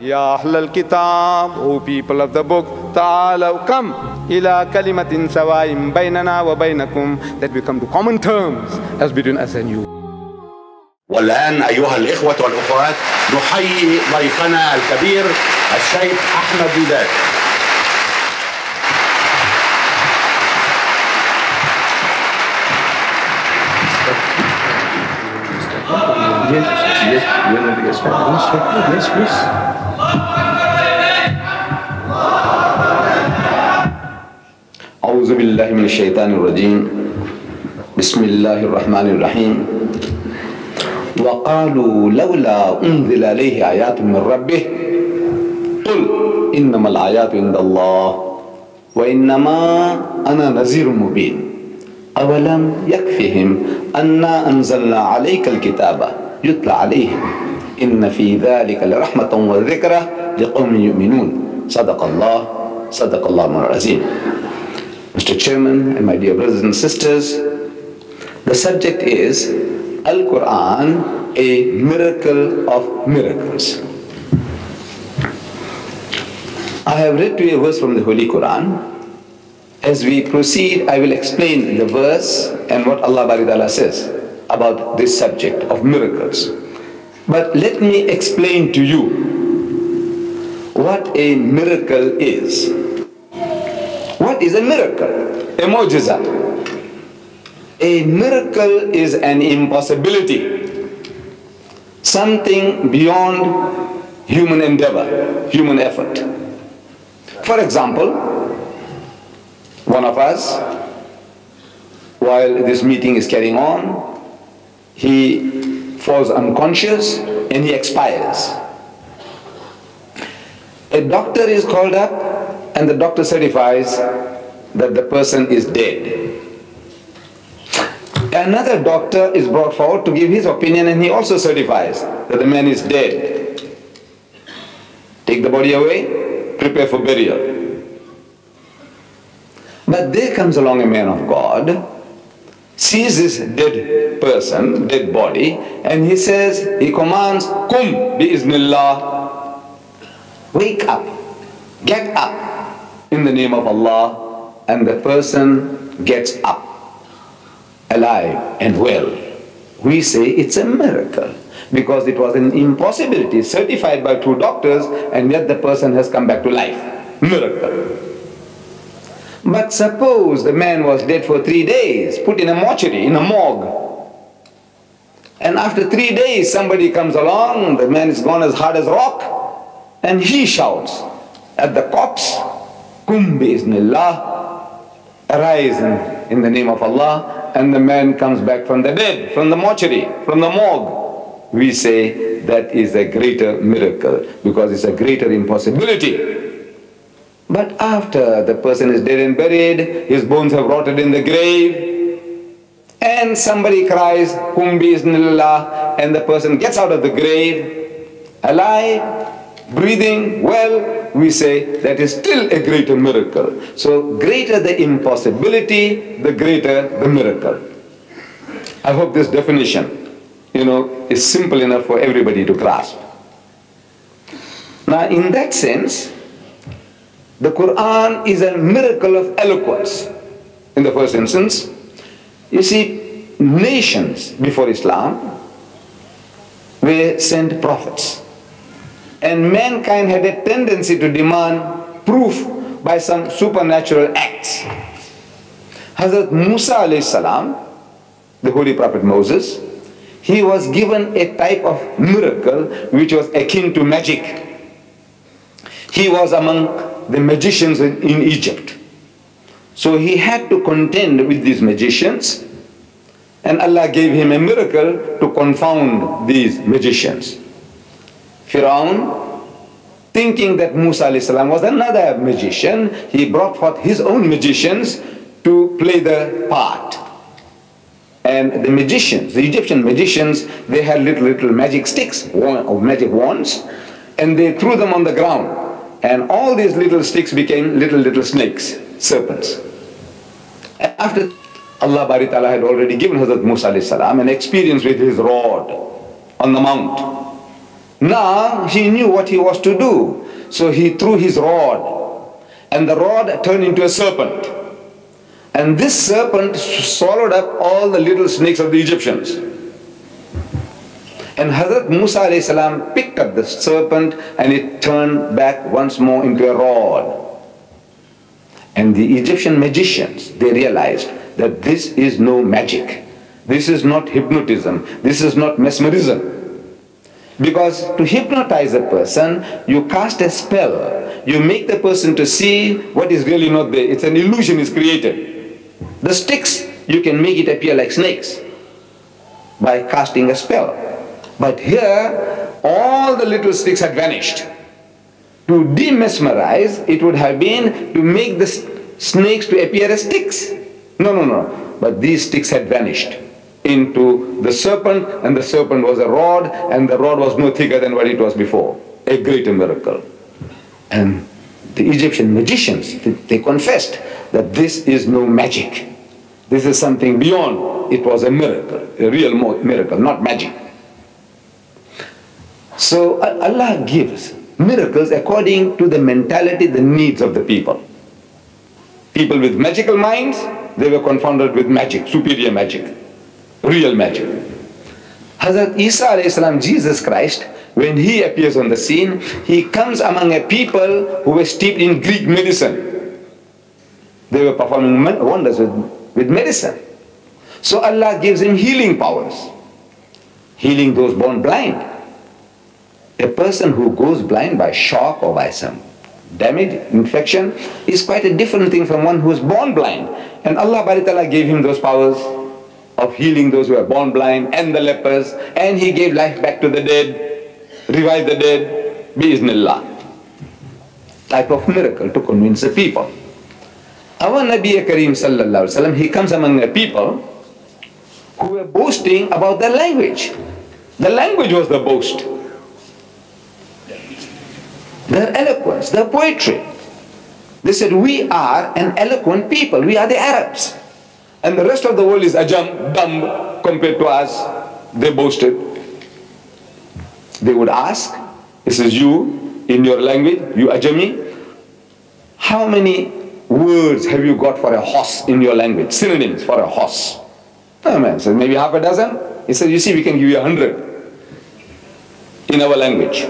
يا أهل الكتاب O people of the book تعالوا come إلى كلمة سواء بيننا وبينكم. That we come to common terms as between us and you. والآن أيها الإخوة والأخوات نحيي ضيفنا الكبير الشيخ أحمد ديدات أعوذ بالله من الشيطان الرجيم. بسم الله الرحمن الرحيم. وقالوا لولا أنزل عليه آيات من ربه. قل إنما الآيات عند الله وإنما أنا نذير مبين. أولم يكفهم أنا أنزلنا عليك الكتاب يتلى عليهم. إن في ذلك لرحمة وذكرى لقوم يؤمنون. صدق الله صدق الله العظيم. Mr. Chairman and my dear brothers and sisters, the subject is Al-Quran, a miracle of miracles. I have read to you a verse from the Holy Quran. As we proceed, I will explain the verse and what Allah Bari Ta'ala says about this subject of miracles. But let me explain to you what a miracle is. What is a miracle? A mu'jiza. A miracle is an impossibility, something beyond human endeavor, human effort. For example, one of us, while this meeting is carrying on, he falls unconscious and he expires. A doctor is called up and the doctor certifies that the person is dead. Another doctor is brought forward to give his opinion and he also certifies that the man is dead. Take the body away, prepare for burial. But there comes along a man of God, sees this dead person, dead body, and he says, he commands, Kum bi-iznillah, wake up, get up in the name of Allah, and the person gets up, alive and well. We say it's a miracle because it was an impossibility certified by two doctors and yet the person has come back to life. Miracle. But suppose the man was dead for three days, put in a mortuary, in a morgue. And after three days somebody comes along, the man is gone as hard as rock, and he shouts at the corpse, Kum bi'iznillah, arise in, in the name of Allah, and the man comes back from the dead, from the mortuary, from the morgue. We say that is a greater miracle because it's a greater impossibility. But after the person is dead and buried, his bones have rotted in the grave, and somebody cries, Kum bi'iznillah, and the person gets out of the grave, alive, breathing well, we say that is still a greater miracle. So greater the impossibility, the greater the miracle. I hope this definition, you know, is simple enough for everybody to grasp. Now in that sense, the Quran is a miracle of eloquence. In the first instance, you see, nations before Islam were sent prophets. And mankind had a tendency to demand proof by some supernatural acts. Hazrat Musa salam, the holy prophet Moses, he was given a type of miracle which was akin to magic. He was among the magicians in, in Egypt. So he had to contend with these magicians and Allah gave him a miracle to confound these magicians. Firaun, thinking that Musa was another magician, he brought forth his own magicians to play the part. And the magicians, the Egyptian magicians, they had little, little magic sticks, or magic wands, and they threw them on the ground. And all these little sticks became little, little snakes, serpents. After Allah Bari had already given Hazrat Musa an experience with his rod on the mount. Now he knew what he was to do. So he threw his rod, and the rod turned into a serpent. And this serpent swallowed up all the little snakes of the Egyptians. And Hazrat Musa salam picked up the serpent and it turned back once more into a rod. And the Egyptian magicians, they realized that this is no magic. This is not hypnotism. This is not mesmerism. Because to hypnotize a person, you cast a spell. You make the person to see what is really not there. It's an illusion is created. The sticks, you can make it appear like snakes by casting a spell. But here, all the little sticks had vanished. To demesmerize, it would have been to make the snakes to appear as sticks. No, no, no. But these sticks had vanished into the serpent, and the serpent was a rod, and the rod was no thicker than what it was before. A great miracle. And the Egyptian magicians, they confessed that this is no magic. This is something beyond. It was a miracle, a real miracle, not magic. So Allah gives miracles according to the mentality, the needs of the people. People with magical minds, they were confounded with magic, superior magic real magic. Hazrat Isa salam, Jesus Christ, when he appears on the scene, he comes among a people who were steeped in Greek medicine. They were performing wonders with, with medicine. So Allah gives him healing powers. Healing those born blind. A person who goes blind by shock or by some damage, infection, is quite a different thing from one who is born blind. And Allah gave him those powers of healing those who are born blind and the lepers, and he gave life back to the dead, revived the dead, biiznillah. Type of miracle to convince the people. Our Nabi Kareem sallallahu alaihi wasallam, he comes among the people who were boasting about their language. The language was the boast. Their eloquence, their poetry. They said, we are an eloquent people. We are the Arabs. And the rest of the world is ajam, dumb compared to us. They boasted. They would ask, this is you in your language, you ajami, how many words have you got for a horse in your language? Synonyms for a horse. Oh man says, maybe half a dozen. He says, you see, we can give you a hundred in our language.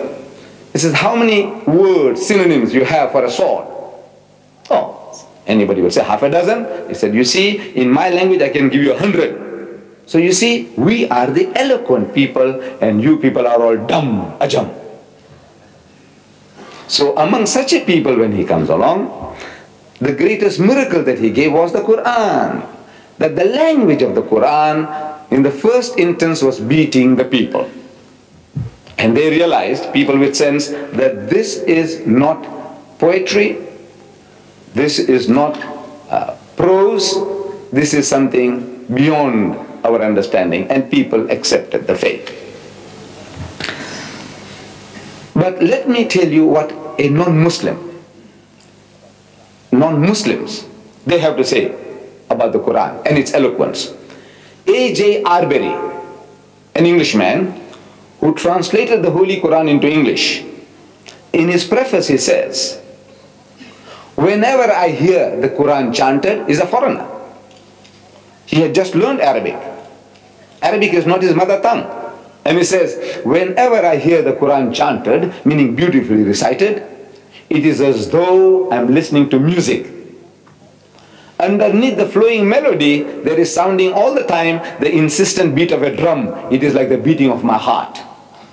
He says, how many words, synonyms you have for a sword? Oh, Anybody would say half a dozen? He said, you see, in my language I can give you a hundred. So you see, we are the eloquent people and you people are all dumb, ajam. So among such a people when he comes along, the greatest miracle that he gave was the Quran. That the language of the Quran in the first instance was beating the people. And they realized, people with sense, that this is not poetry, this is not uh, prose, this is something beyond our understanding, and people accepted the faith. But let me tell you what a non-Muslim, non-Muslims, they have to say about the Quran and its eloquence. A.J. Arberry, an Englishman who translated the Holy Quran into English, in his preface he says, Whenever I hear the Quran chanted, is a foreigner. He had just learned Arabic. Arabic is not his mother tongue. And he says, whenever I hear the Quran chanted, meaning beautifully recited, it is as though I'm listening to music. Underneath the flowing melody, there is sounding all the time the insistent beat of a drum. It is like the beating of my heart.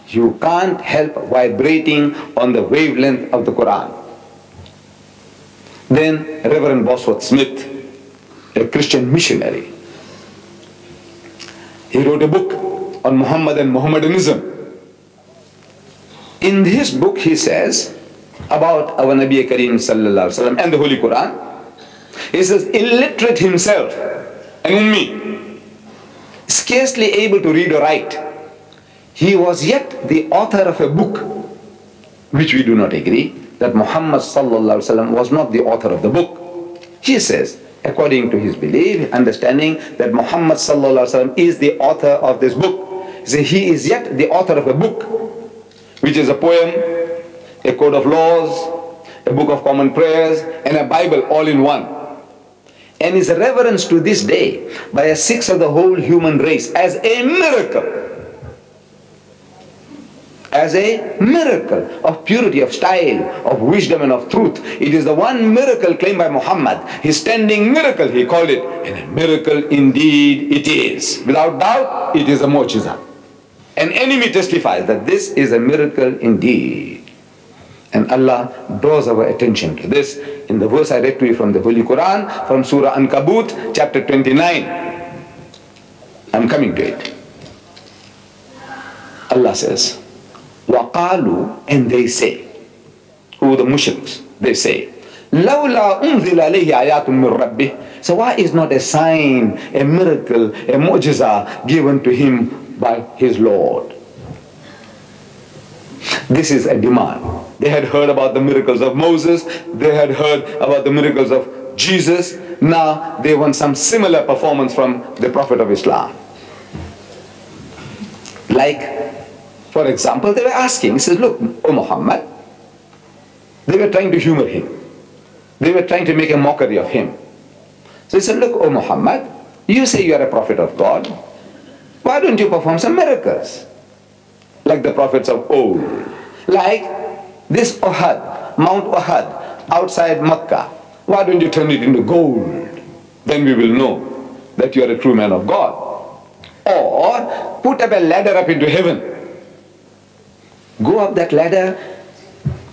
You can't help vibrating on the wavelength of the Quran. Then Reverend Bosworth Smith, a Christian missionary, he wrote a book on Muhammad and Mohammedanism. In his book he says about our Nabi Kareem sallallahu and the Holy Quran, he says illiterate himself, an ummi, scarcely able to read or write, he was yet the author of a book which we do not agree, that Muhammad was not the author of the book. He says, according to his belief, understanding that Muhammad is the author of this book. So he is yet the author of a book which is a poem, a code of laws, a book of common prayers, and a Bible all in one. And is reverenced to this day by a sixth of the whole human race as a miracle as a miracle of purity, of style, of wisdom and of truth. It is the one miracle claimed by Muhammad. His standing miracle, he called it. And a miracle indeed it is. Without doubt, it is a mu'jiza. An enemy testifies that this is a miracle indeed. And Allah draws our attention to this in the verse I read to you from the Holy Quran, from Surah Ankabut, chapter 29. I'm coming to it. Allah says, وَقَالُوا And they say, who the mushriks, they say, لَوْلَا أُنزِلَ عَلَيْهِ آيَاتٌ مِّن رَبِّهِ So why is not a sign, a miracle, a mu'jiza given to him by his Lord? This is a demand. They had heard about the miracles of Moses, they had heard about the miracles of Jesus. Now they want some similar performance from the Prophet of Islam. Like for example, they were asking, he says, look, O Muhammad, they were trying to humor him. They were trying to make a mockery of him. So he said, look, O Muhammad, you say you are a prophet of God. Why don't you perform some miracles? Like the prophets of old. Like this Uhud, Mount Uhud, outside Mecca. Why don't you turn it into gold? Then we will know that you are a true man of God. Or put up a ladder up into heaven Go up that ladder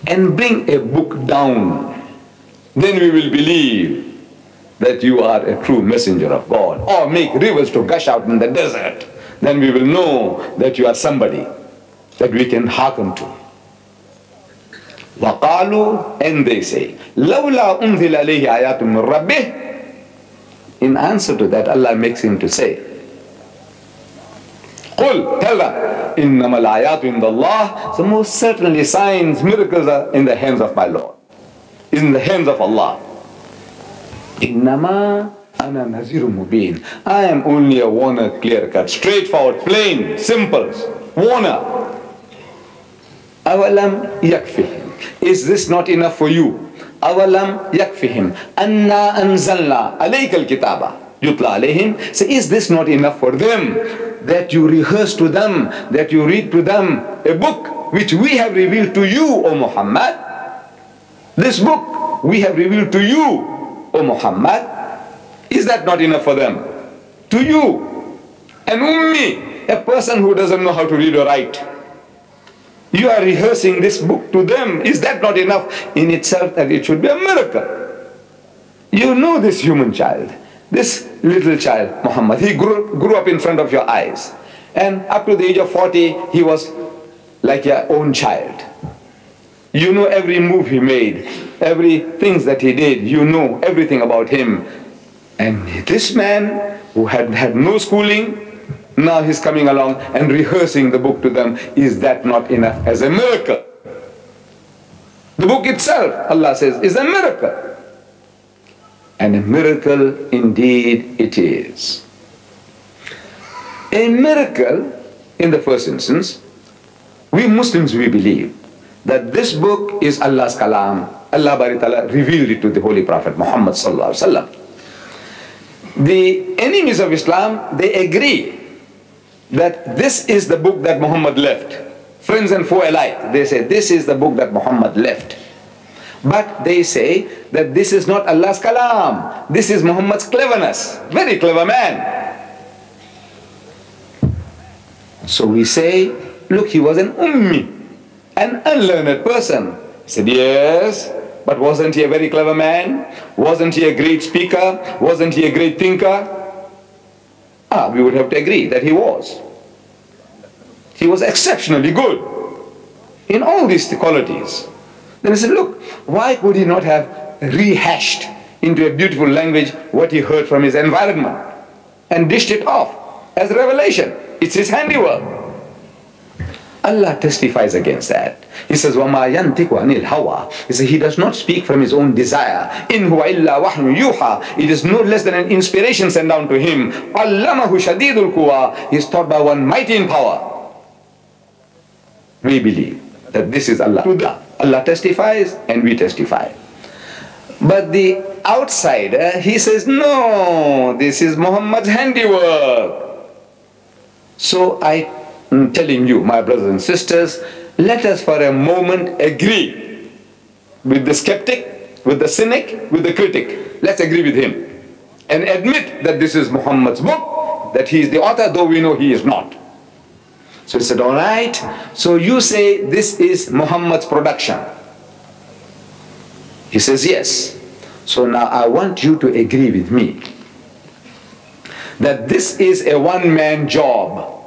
and bring a book down. Then we will believe that you are a true messenger of God. Or make rivers to gush out in the desert. Then we will know that you are somebody that we can hearken to. وقالوا and they say لولا أنزل عليه آيات من ربه in answer to that Allah makes him to say Qul, tell them, innamal ayatu indallah, so most certainly signs, miracles are in the hands of my Lord, is in the hands of Allah. Innama ana naziru mubin. I am only a warner, clear cut, straightforward, plain, simple, warner. Awalam yakfihim. Is this not enough for you? Awalam yakfihim. Anna anzalna alayka al-kitaba. Yutla alayhim. So is this not enough for them? That you rehearse to them, that you read to them a book which we have revealed to you, O Muhammad. This book we have revealed to you, O Muhammad. Is that not enough for them? To you, an ummi, a person who doesn't know how to read or write. You are rehearsing this book to them. Is that not enough in itself that it should be a miracle? You know this human child. This little child, Muhammad, he grew, grew up in front of your eyes. And up to the age of 40, he was like your own child. You know every move he made, every things that he did. You know everything about him. And this man who had had no schooling, now he's coming along and rehearsing the book to them. Is that not enough as a miracle? The book itself, Allah says, is a miracle and a miracle indeed it is. A miracle, in the first instance, we Muslims, we believe that this book is Allah's kalam. Allah Bari Ta'ala revealed it to the Holy Prophet Muhammad sallallahu alaihi wasallam. The enemies of Islam, they agree that this is the book that Muhammad left. Friends and foe alike, they say this is the book that Muhammad left. But they say that this is not Allah's kalam. This is Muhammad's cleverness. Very clever man. So we say, look, he was an ummi, an unlearned person. He said, yes, but wasn't he a very clever man? Wasn't he a great speaker? Wasn't he a great thinker? Ah, we would have to agree that he was. He was exceptionally good in all these qualities. Then he said, look, why could he not have rehashed into a beautiful language what he heard from his environment and dished it off as revelation? It's his handiwork. Allah testifies against that. He says, وَمَا يَنْتِقُ عَنِ الْهَوَىٰ He says, he does not speak from his own desire. إِنْ هُوَ إِلَّا وَحْنُ يُوحَىٰ It is no less than an inspiration sent down to him. عَلَّمَهُ شَدِيدُ الْقُوَىٰ He is taught by one mighty in power. We believe that this is Allah. Allah testifies and we testify. But the outsider, he says, no, this is Muhammad's handiwork. So I am telling you, my brothers and sisters, let us for a moment agree with the skeptic, with the cynic, with the critic. Let's agree with him and admit that this is Muhammad's book, that he is the author, though we know he is not. So he said, all right, so you say this is Muhammad's production. He says, yes. So now I want you to agree with me that this is a one-man job,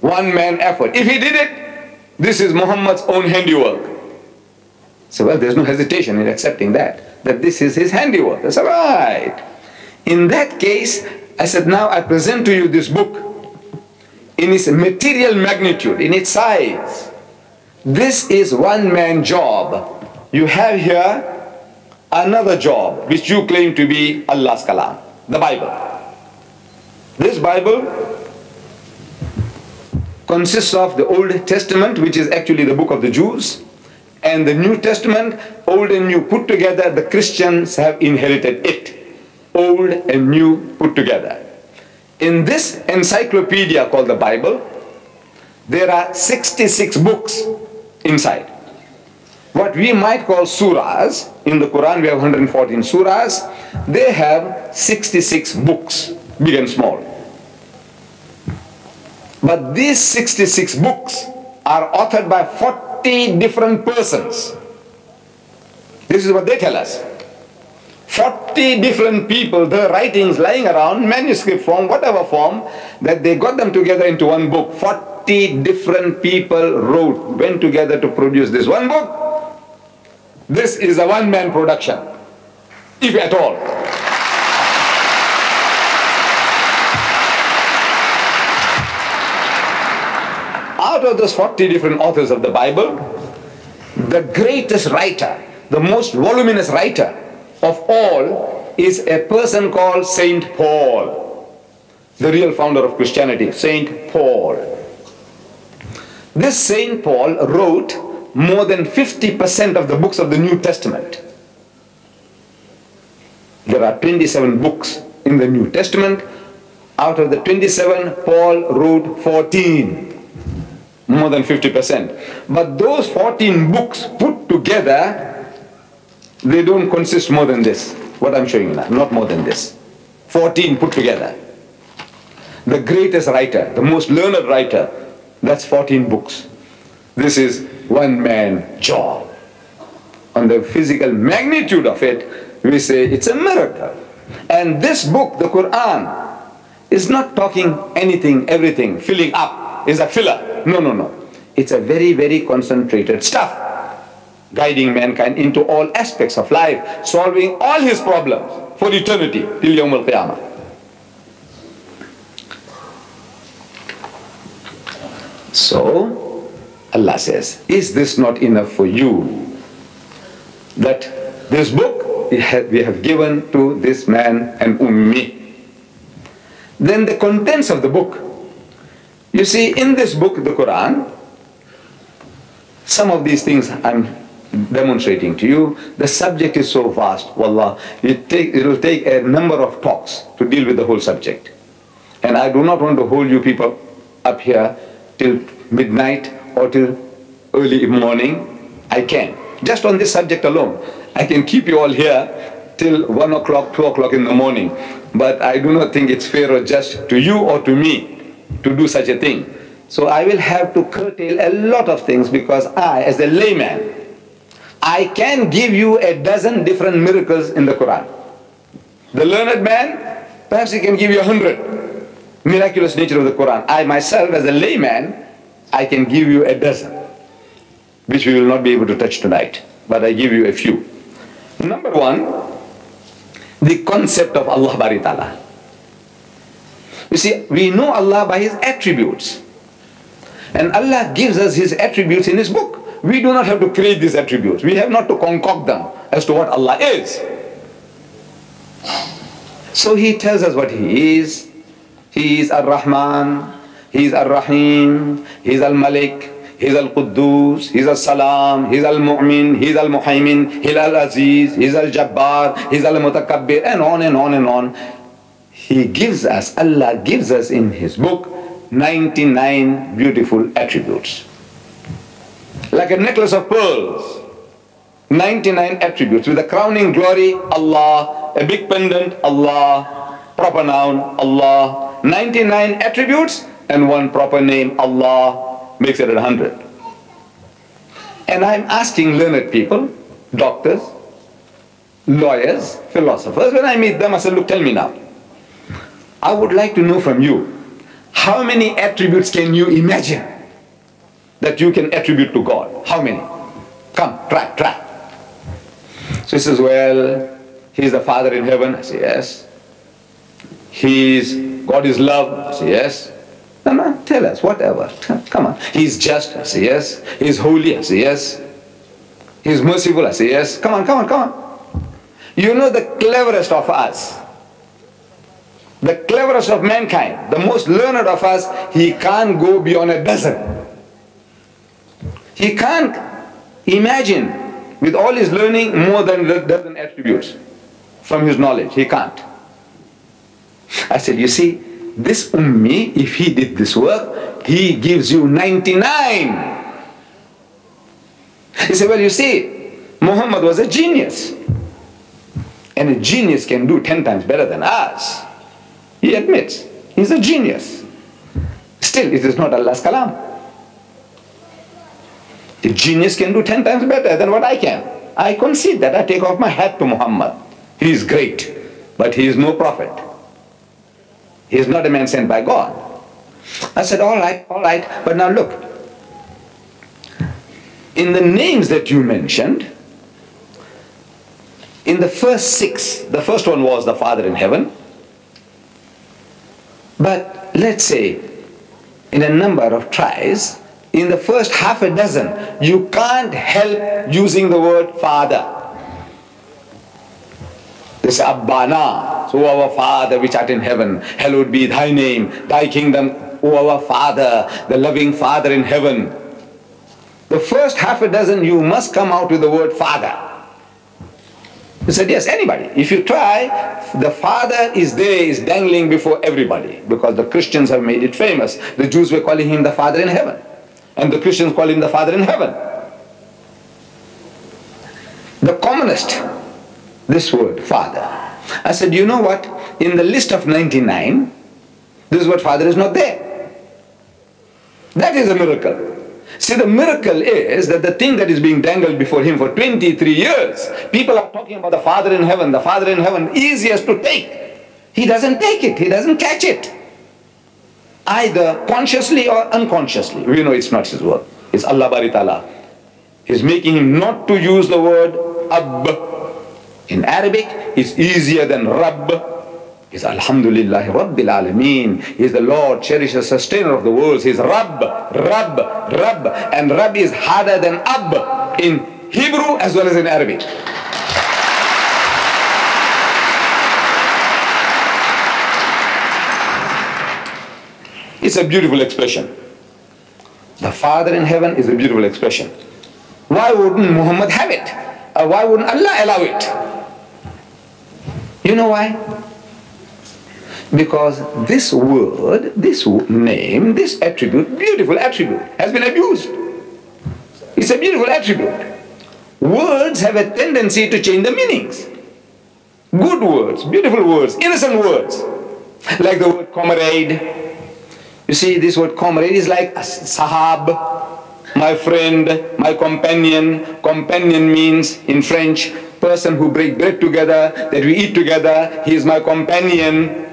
one-man effort. If he did it, this is Muhammad's own handiwork. So well, there's no hesitation in accepting that, that this is his handiwork. That's all right. In that case, I said, now I present to you this book in its material magnitude, in its size. This is one man job. You have here another job which you claim to be Allah's kalam, the Bible. This Bible consists of the Old Testament, which is actually the book of the Jews, and the New Testament, Old and New put together, the Christians have inherited it old and new put together. In this encyclopedia called the Bible, there are 66 books inside. What we might call surahs, in the Quran we have 114 surahs, they have 66 books, big and small. But these 66 books are authored by 40 different persons. This is what they tell us. 40 different people, the writings lying around, manuscript form, whatever form, that they got them together into one book. 40 different people wrote, went together to produce this one book. This is a one-man production, if at all. Out of those 40 different authors of the Bible, the greatest writer, the most voluminous writer, of all is a person called Saint Paul, the real founder of Christianity, Saint Paul. This Saint Paul wrote more than 50% of the books of the New Testament. There are 27 books in the New Testament. Out of the 27, Paul wrote 14, more than 50%. But those 14 books put together they don't consist more than this, what I'm showing you now, not more than this. 14 put together. The greatest writer, the most learned writer, that's 14 books. This is one man job. On the physical magnitude of it, we say it's a miracle. And this book, the Quran, is not talking anything, everything, filling up, is a filler. No, no, no. It's a very, very concentrated stuff guiding mankind into all aspects of life, solving all his problems for eternity till Yawm al-Qiyamah. So, Allah says, is this not enough for you? That this book we have given to this man and ummi. Then the contents of the book. You see, in this book, the Quran, some of these things I'm demonstrating to you. The subject is so vast, wallah, it, take, it will take a number of talks to deal with the whole subject. And I do not want to hold you people up here till midnight or till early morning. I can. Just on this subject alone. I can keep you all here till 1 o'clock, 2 o'clock in the morning. But I do not think it's fair or just to you or to me to do such a thing. So I will have to curtail a lot of things because I, as a layman, I can give you a dozen different miracles in the Quran. The learned man, perhaps he can give you a hundred miraculous nature of the Quran. I myself, as a layman, I can give you a dozen, which we will not be able to touch tonight, but I give you a few. Number one, the concept of Allah Bari Ta'ala. You see, we know Allah by His attributes. And Allah gives us His attributes in His book. We do not have to create these attributes. We have not to concoct them as to what Allah is. So He tells us what He is. He is Ar-Rahman, He is Ar-Rahim, He is Al-Malik, He's Al-Quddus, He's Al-Salam, He's Al-Mu'min, He's Al-Muhaymin, He's Al-Aziz, He's Al-Jabbar, He's Al-Mutakabbir, and on and on and on. He gives us, Allah gives us in His book 99 beautiful attributes. Like a necklace of pearls. 99 attributes. With a crowning glory, Allah, a big pendant, Allah, proper noun, Allah, 99 attributes and one proper name, Allah, makes it 100. And I'm asking learned people, doctors, lawyers, philosophers, when I meet them, I say, look, tell me now. I would like to know from you, how many attributes can you imagine that you can attribute to God? How many? Come, try, try. So he says, well, he's the Father in heaven. I say, yes. He's, God is love. I say, yes. No, no, tell us, whatever. Come on. He's just. I say, yes. He's holy. I say, yes. He's merciful. I say, yes. Come on, come on, come on. You know the cleverest of us, the cleverest of mankind, the most learned of us, he can't go beyond a dozen. He can't imagine with all his learning more than a dozen attributes from his knowledge. He can't. I said, you see, this ummi, if he did this work, he gives you 99. He said, well, you see, Muhammad was a genius. And a genius can do 10 times better than us. He admits, he's a genius. Still, it is not Allah's kalam. The genius can do 10 times better than what I can. I concede that. I take off my hat to Muhammad. He is great, but he is no prophet. He is not a man sent by God. I said, all right, all right, but now look. In the names that you mentioned, in the first six, the first one was the Father in heaven. But let's say, in a number of tries, in the first half a dozen, you can't help using the word father. This Abbana, so our Father which art in heaven, hallowed be thy name, thy kingdom, O our Father, the loving Father in heaven. The first half a dozen you must come out with the word Father. He said, yes, anybody. If you try, the Father is there, is dangling before everybody because the Christians have made it famous. The Jews were calling him the Father in heaven. And the Christians call him the Father in heaven. The commonest, this word, Father. I said, you know what? In the list of 99, this word Father is not there. That is a miracle. See, the miracle is that the thing that is being dangled before him for 23 years, people are talking about the Father in heaven, the Father in heaven, easiest to take. He doesn't take it, he doesn't catch it either consciously or unconsciously. We know it's not his word. It's Allah Bari Ta'ala. He's making him not to use the word ab. In Arabic, it's easier than Rabb. He's Alhamdulillah Rabbil Alameen. He's the Lord, cherisher, sustainer of the worlds. He's Rabb, Rabb, Rabb. And Rabb is harder than Ab in Hebrew as well as in Arabic. It's a beautiful expression. The Father in heaven is a beautiful expression. Why wouldn't Muhammad have it? Why wouldn't Allah allow it? You know why? Because this word, this name, this attribute, beautiful attribute, has been abused. It's a beautiful attribute. Words have a tendency to change the meanings. Good words, beautiful words, innocent words, like the word comrade, you see, this word comrade is like sahab, my friend, my companion. Companion means in French, person who break bread together, that we eat together. He is my companion.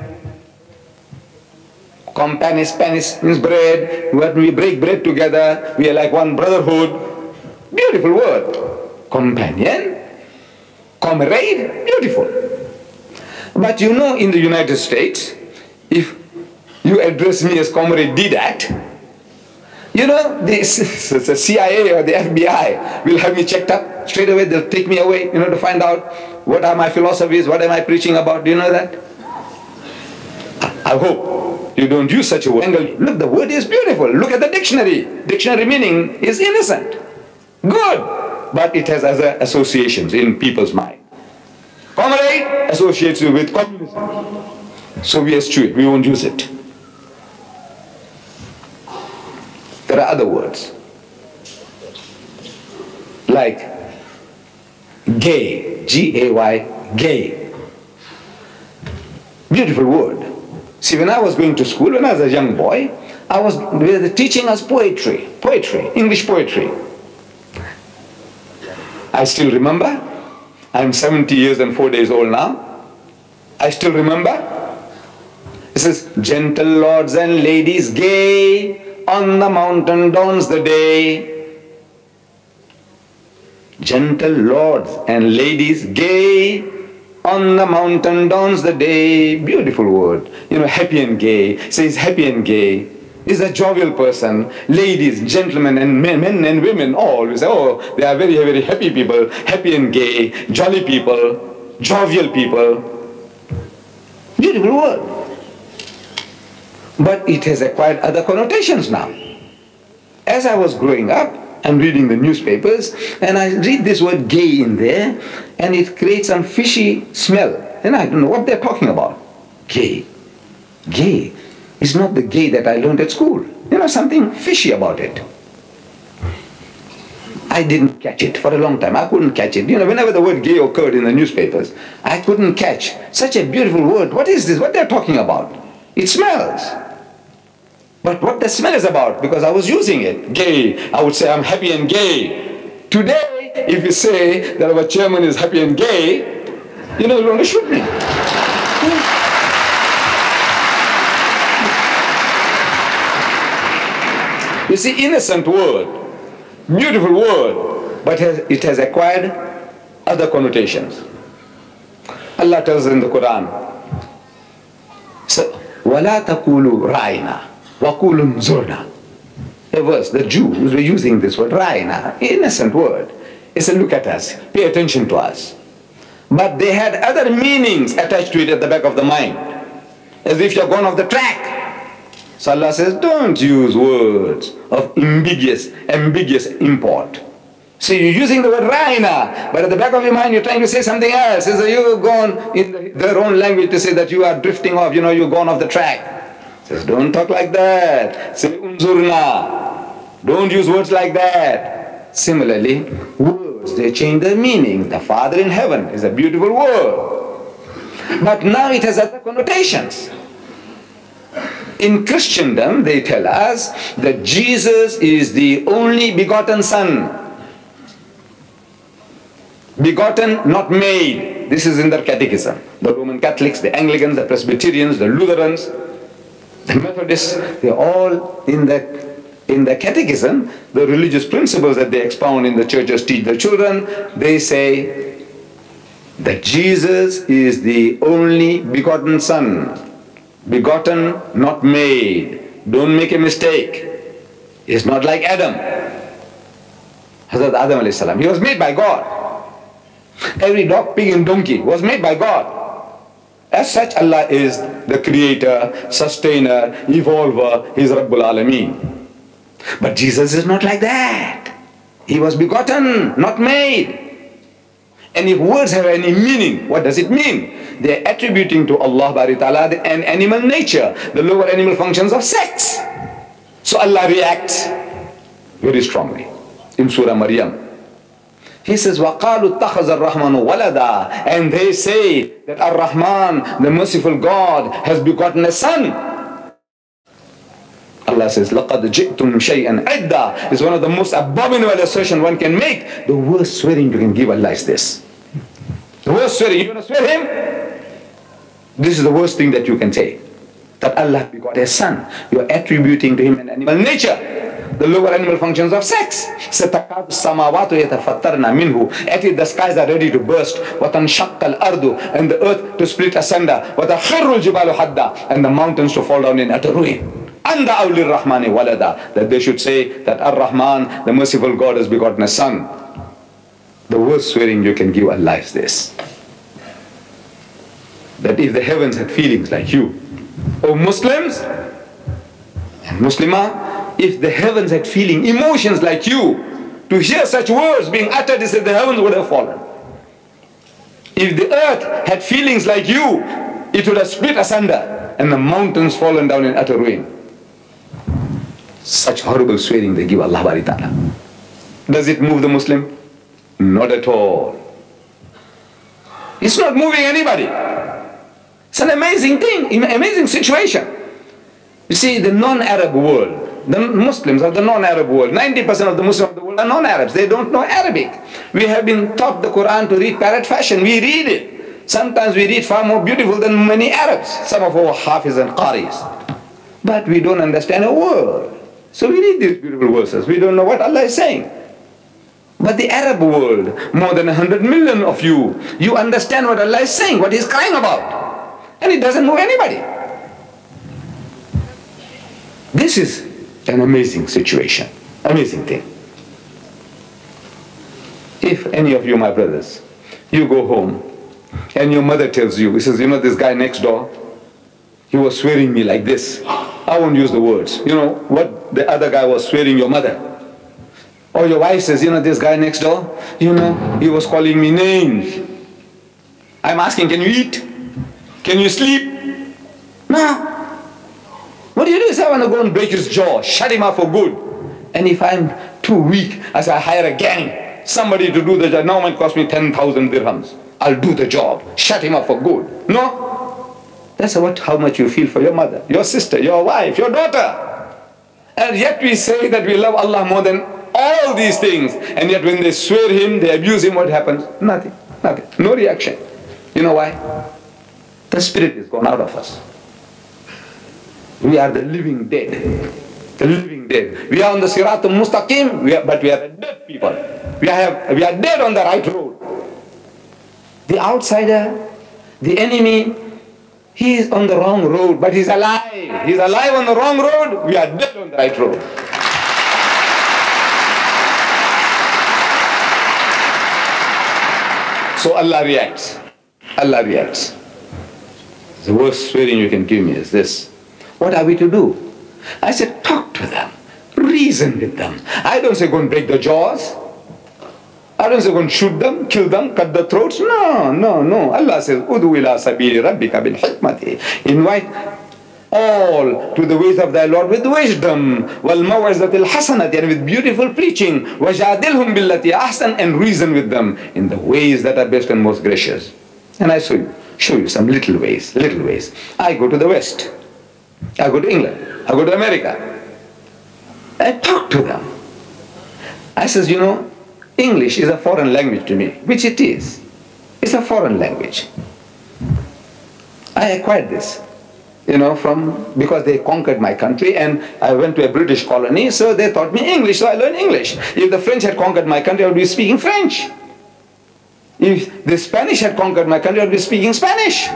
Companion, Spanish means bread. When we break bread together, we are like one brotherhood. Beautiful word. Companion, comrade, beautiful. But you know, in the United States, if you address me as Comrade Deedat, you know, the, the CIA or the FBI will have me checked up. Straight away they'll take me away, you know, to find out what are my philosophies, what am I preaching about. Do you know that? I hope You don't use such a word. Look, the word is beautiful. Look at the dictionary. Dictionary meaning is innocent. Good. But it has other associations in people's mind. Comrade associates you with communism. So we eschew it. We won't use it. There are other words. Like gay, G-A-Y, gay. Beautiful word. See, when I was going to school, when I was a young boy, I was teaching us poetry, poetry, English poetry. I still remember. I'm 70 years and 4 days old now. I still remember. It says, gentle lords and ladies gay, on the mountain dawns the day. Gentle lords and ladies gay, on the mountain dawns the day. Beautiful word. You know, happy and gay. Says happy and gay. Is a jovial person. Ladies, gentlemen, and men, men and women all say, oh, they are very, very happy people, happy and gay, jolly people, jovial people. Beautiful word. But it has acquired other connotations now. As I was growing up, I'm reading the newspapers and I read this word gay in there and it creates some fishy smell. And I don't know what they're talking about. Gay. Gay. It's not the gay that I learned at school. You know, something fishy about it. I didn't catch it for a long time. I couldn't catch it. You know, whenever the word gay occurred in the newspapers, I couldn't catch such a beautiful word. What is this? What they're talking about? It smells. But what the smell is about, because I was using it, gay, I would say I'm happy and gay. Today, if you say that our chairman is happy and gay, you know, you want to shoot me. You see, innocent word, beautiful word, but it has acquired other connotations. Allah tells in the Quran, وَلَا تَقُولُوا رَعِنَا Wakulun zurna. A verse, the Jews were using this word, raina, innocent word. He said, look at us, pay attention to us. But they had other meanings attached to it at the back of the mind. As if you're gone off the track. So Allah says, don't use words of ambiguous, ambiguous import. So you're using the word raina, but at the back of your mind you're trying to say something else. So you've gone in their own language to say that you are drifting off, you know, you've gone off the track. Says, don't talk like that. Say unzurna. Don't use words like that. Similarly, words, they change their meaning. The Father in heaven is a beautiful word. But now it has other connotations. In Christendom, they tell us that Jesus is the only begotten Son. Begotten, not made. This is in their catechism. The Roman Catholics, the Anglicans, the Presbyterians, the Lutherans, the Methodists, they're all in the in the catechism, the religious principles that they expound in the churches teach the children, they say that Jesus is the only begotten Son, begotten, not made. Don't make a mistake. He's not like Adam. Hazrat Adam salam. He was made by God. Every dog, pig and donkey was made by God. As such, Allah is the creator, sustainer, evolver, He is Rabbul Alameen. But Jesus is not like that. He was begotten, not made. And if words have any meaning, what does it mean? They're attributing to Allah Ta'ala an animal nature, the lower animal functions of sex. So Allah reacts very strongly in Surah Maryam. He says, وَقَالُوا اتَّخَذَ الرَّحْمَنُ وَلَدًا And they say that Ar-Rahman, the merciful God, has begotten a son. Allah says, لَقَدْ جِئْتُمْ شَيْئًا عِدًّا is one of the most abominable assertion one can make. The worst swearing you can give Allah is this. The worst swearing, you want to swear him? This is the worst thing that you can say. That Allah begot a son. You are attributing to him an animal nature the lower animal functions of sex. ستكاد السماوات يتفطرن منه. At it the skies are ready to burst. وتنشق الأرض and the earth to split asunder. وتخر الجبال حدا and the mountains to fall down in utter ruin. And the awli rahmani walada that they should say that Ar-Rahman, the merciful God, has begotten a son. The worst swearing you can give Allah is this. That if the heavens had feelings like you, O Muslims, Muslimah, if the heavens had feeling, emotions like you, to hear such words being uttered, he said the heavens would have fallen. If the earth had feelings like you, it would have split asunder and the mountains fallen down in utter ruin. Such horrible swearing they give Allah Bari. Does it move the Muslim? Not at all. It's not moving anybody. It's an amazing thing, an amazing situation. You see, the non-Arab world, the Muslims of the non-Arab world, 90% of the Muslims of the world are non-Arabs. They don't know Arabic. We have been taught the Quran to read parrot fashion. We read it. Sometimes we read far more beautiful than many Arabs. Some of our Hafiz and Qaris. But we don't understand a word. So we read these beautiful verses. We don't know what Allah is saying. But the Arab world, more than 100 million of you, you understand what Allah is saying, what He's crying about. And it doesn't move anybody. This is an amazing situation, amazing thing. If any of you, my brothers, you go home and your mother tells you, he says, you know this guy next door, he was swearing me like this. I won't use the words. You know what the other guy was swearing your mother. Or your wife says, you know, this guy next door, you know, he was calling me names. I'm asking, can you eat? Can you sleep? No. What do you do? Say, I want to go and break his jaw, shut him up for good. And if I'm too weak, I say, I hire a gang, somebody to do the job. Now it cost me 10,000 dirhams. I'll do the job, shut him up for good. No. That's what, how much you feel for your mother, your sister, your wife, your daughter. And yet we say that we love Allah more than all these things. And yet when they swear him, they abuse him, what happens? Nothing, nothing, no reaction. You know why? The spirit is gone out of us. We are the living dead. The living dead. We are on the Siratul Mustaqim, we are, but we are dead people. We are, we are dead on the right road. The outsider, the enemy, he is on the wrong road, but he's alive. He's alive on the wrong road, we are dead on the right road. So Allah reacts. Allah reacts. The worst swearing you can give me is this. What are we to do? I said, talk to them. Reason with them. I don't say go and break the jaws. I don't say go and shoot them, kill them, cut the throats. No, no, no. Allah says, Udu ila sabili rabbika hikmati. Invite all to the ways of thy Lord with wisdom, wal mawazatil hasanati, and with beautiful preaching, wajadilhum billati ahsan, and reason with them in the ways that are best and most gracious. And I show you, show you some little ways, little ways. I go to the West. I go to England. I go to America. I talk to them. I says, you know, English is a foreign language to me, which it is. It's a foreign language. I acquired this, you know, from because they conquered my country and I went to a British colony, so they taught me English, so I learned English. If the French had conquered my country, I would be speaking French. If the Spanish had conquered my country, I would be speaking Spanish.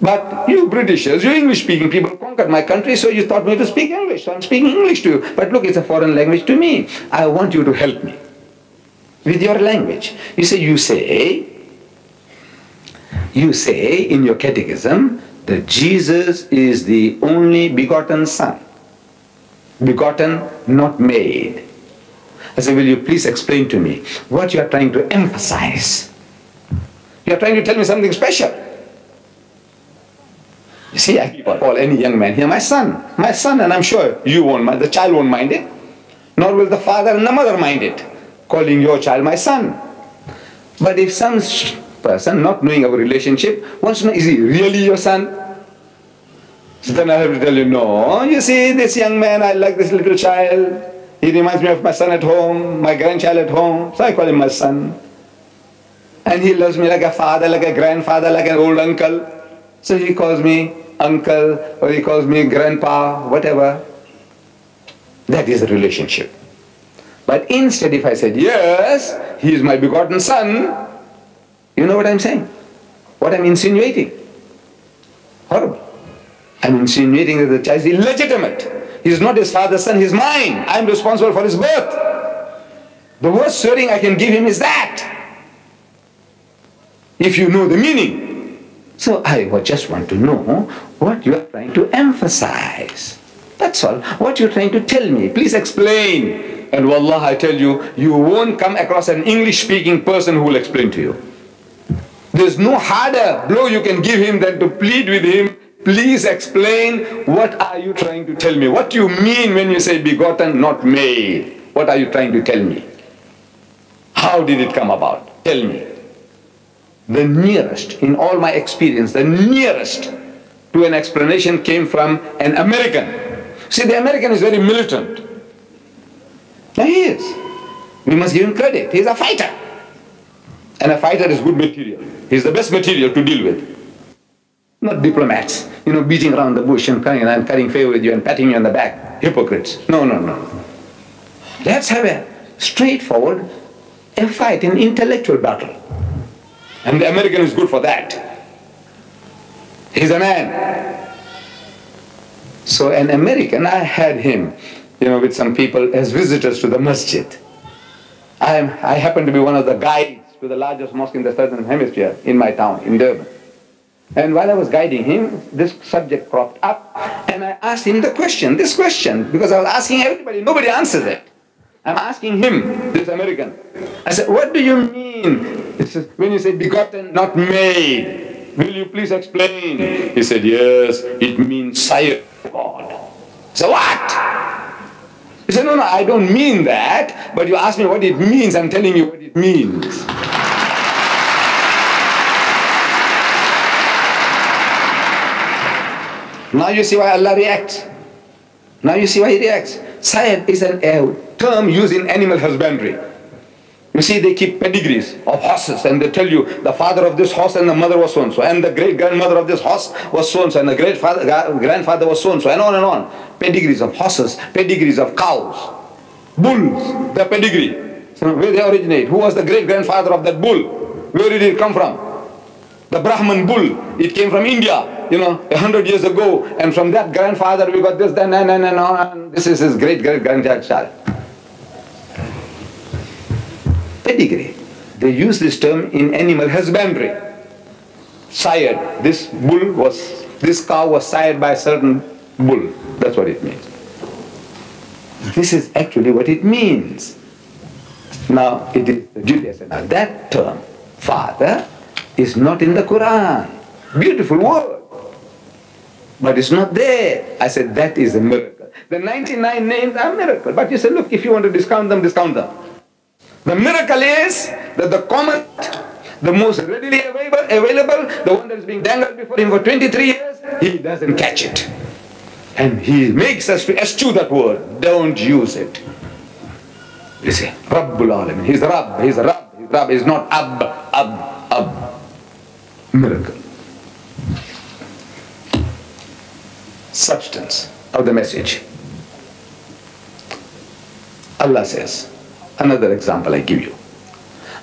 But you Britishers, you English-speaking people conquered my country, so you taught me to speak English. So I'm speaking English to you. But look, it's a foreign language to me. I want you to help me with your language. You say, you say, you say in your catechism that Jesus is the only begotten Son. Begotten, not made. I say, will you please explain to me what you are trying to emphasize? You are trying to tell me something special. You see, I call any young man here, my son, my son, and I'm sure you won't mind, the child won't mind it, nor will the father and the mother mind it, calling your child my son. But if some person, not knowing our relationship, wants to know, is he really your son? So then I have to tell you, no, you see, this young man, I like this little child. He reminds me of my son at home, my grandchild at home, so I call him my son. And he loves me like a father, like a grandfather, like an old uncle. So he calls me uncle, or he calls me grandpa, whatever. That is a relationship. But instead, if I said, yes, he is my begotten son, you know what I'm saying? What I'm insinuating? Horrible. I'm insinuating that the child is illegitimate. He's not his father's son, he's mine. I'm responsible for his birth. The worst swearing I can give him is that. If you know the meaning. So I just want to know what you are trying to emphasize. That's all. What you're trying to tell me, please explain. And wallah, I tell you, you won't come across an English-speaking person who will explain to you. There's no harder blow you can give him than to plead with him, please explain what are you trying to tell me? What do you mean when you say begotten, not made? What are you trying to tell me? How did it come about? Tell me. The nearest, in all my experience, the nearest to an explanation came from an American See, the American is very militant. He is. We must give him credit. He's a fighter. And a fighter is good material. He's the best material to deal with. Not diplomats, you know, beating around the bush and and cutting favor with you and patting you on the back. Hypocrites. No, no, no. Let's have a straightforward a fight, an intellectual battle. And the American is good for that. He's a man. So an American, I had him, you know, with some people as visitors to the masjid. I, am, I happen to be one of the guides to the largest mosque in the southern hemisphere in my town, in Durban. And while I was guiding him, this subject cropped up, and I asked him the question, this question, because I was asking everybody, nobody answers it. I'm asking him, this American. I said, what do you mean? Says, when you say begotten, not made. Will you please explain? He said, yes, it means sire. God. So what? He said, no, no, I don't mean that, but you ask me what it means, I'm telling you what it means. Now you see why Allah reacts. Now you see why He reacts. Sired is an, a term used in animal husbandry. You see, they keep pedigrees of horses and they tell you the father of this horse and the mother was so-and-so and the great-grandmother of this horse was so-and-so and the great-grandfather was so-and-so and on and on. Pedigrees of horses, pedigrees of cows, bulls, the pedigree. So where they originate? Who was the great-grandfather of that bull? Where did it come from? The Brahman bull, it came from India, you know, a hundred years ago. And from that grandfather we got this, then, and, and, and, and this is his great-great-grandchild. Pedigree. They use this term in animal husbandry. Sired. This bull was, this cow was sired by a certain bull. That's what it means. This is actually what it means. Now it is Judaism. Now that term, father, is not in the Quran. Beautiful word. But it's not there. I said that is a miracle. The 99 names are miracle. But you said, look, if you want to discount them, discount them. The miracle is that the comet, the most readily available, available, the one that is being dangled before him for 23 years, he doesn't catch it. And he makes us to eschew that word. Don't use it. You see, Rabbul Alamin. He's Rabb, he's Rabb, he's Rabb, he's not Ab, Ab, Ab. Miracle. Substance of the message. Allah says, Another example I give you.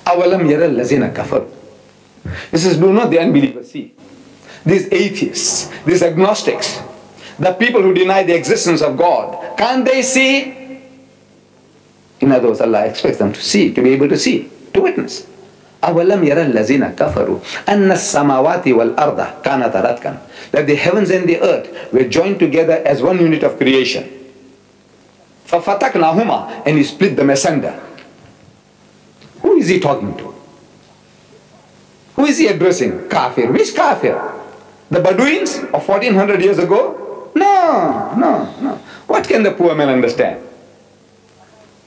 Awalam yara lazina kafar. He says, do not the unbelievers see? These atheists, these agnostics, the people who deny the existence of God, can't they see? In other words, Allah expects them to see, to be able to see, to witness. أولم يرى الذين كفروا أن السماوات والأرض كانت رتقا that the heavens and the earth were joined together as one unit of creation فَفَتَقْنَاهُمَا And he split them asunder. Who is he talking to? Who is he addressing? Kafir. Which kafir? The Bedouins of 1400 years ago? No, no, no. What can the poor man understand?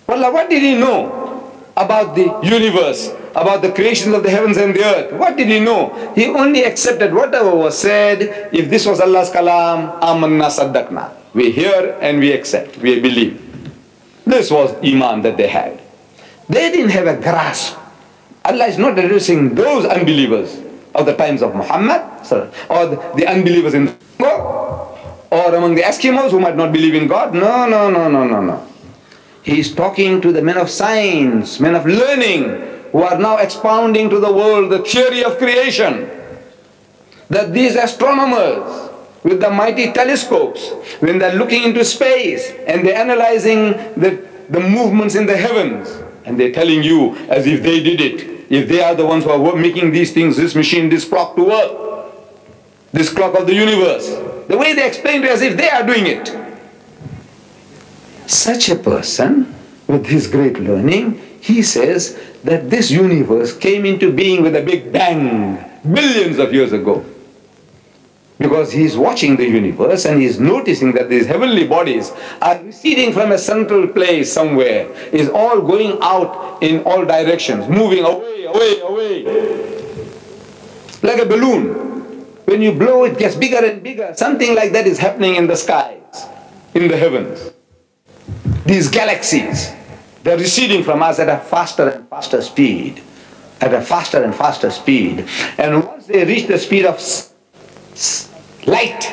Wallah, what did he know about the universe, about the creation of the heavens and the earth? What did he know? He only accepted whatever was said. If this was Allah's kalam, amanna saddaqna. We hear and we accept, we believe. This was Iman that they had. They didn't have a grasp. Allah is not addressing those unbelievers of the times of Muhammad or the unbelievers in or among the Eskimos who might not believe in God. No, no, no, no, no, no. He is talking to the men of science, men of learning, who are now expounding to the world the theory of creation. That these astronomers, with the mighty telescopes, when they're looking into space and they're analyzing the, the movements in the heavens, and they're telling you as if they did it, if they are the ones who are making these things, this machine, this clock to work, this clock of the universe, the way they explain it as if they are doing it. such a person with his great learning, he says that this universe came into being with a big bang billions of years ago. Because he is watching the universe and he is noticing that these heavenly bodies are receding from a central place somewhere, is all going out in all directions, moving away, away, away. Like a balloon. When you blow, it gets bigger and bigger. Something like that is happening in the skies, in the heavens. These galaxies, they're receding from us at a faster and faster speed. At a faster and faster speed. And once they reach the speed of light,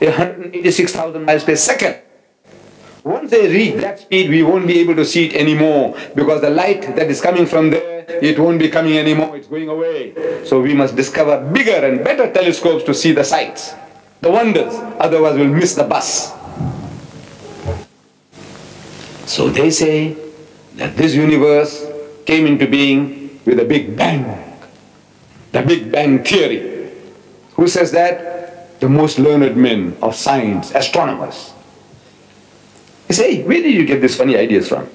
186,000 miles per second, once they reach that speed, we won't be able to see it anymore because the light that is coming from there, it won't be coming anymore, it's going away. So we must discover bigger and better telescopes to see the sights, the wonders, otherwise we'll miss the bus. So they say that this universe came into being with a big bang, the Big Bang Theory. Who says that? The most learned men of science, astronomers. You say, where did you get these funny ideas from?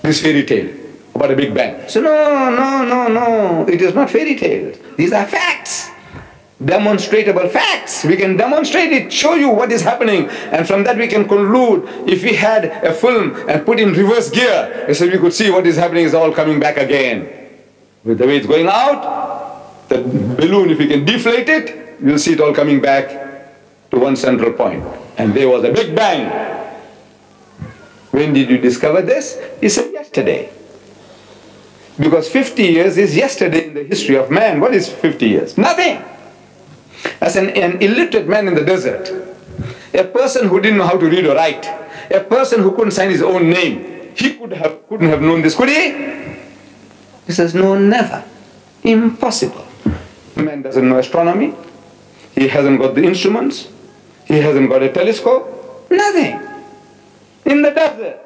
This fairy tale about a Big Bang. So no, no, no, no. It is not fairy tales. These are facts. Demonstratable facts. We can demonstrate it, show you what is happening, and from that we can conclude. If we had a film and put in reverse gear, so we could see what is happening is all coming back again. With the way it's going out, the balloon, if we can deflate it, you'll see it all coming back to one central point. And there was a big bang. When did you discover this? He said yesterday. Because 50 years is yesterday in the history of man. What is 50 years? Nothing. As an, an illiterate man in the desert, a person who didn't know how to read or write, a person who couldn't sign his own name, he could have, couldn't have known this, could he? He says, no, never. Impossible. Man doesn't know astronomy. He hasn't got the instruments. He hasn't got a telescope. Nothing. In the desert.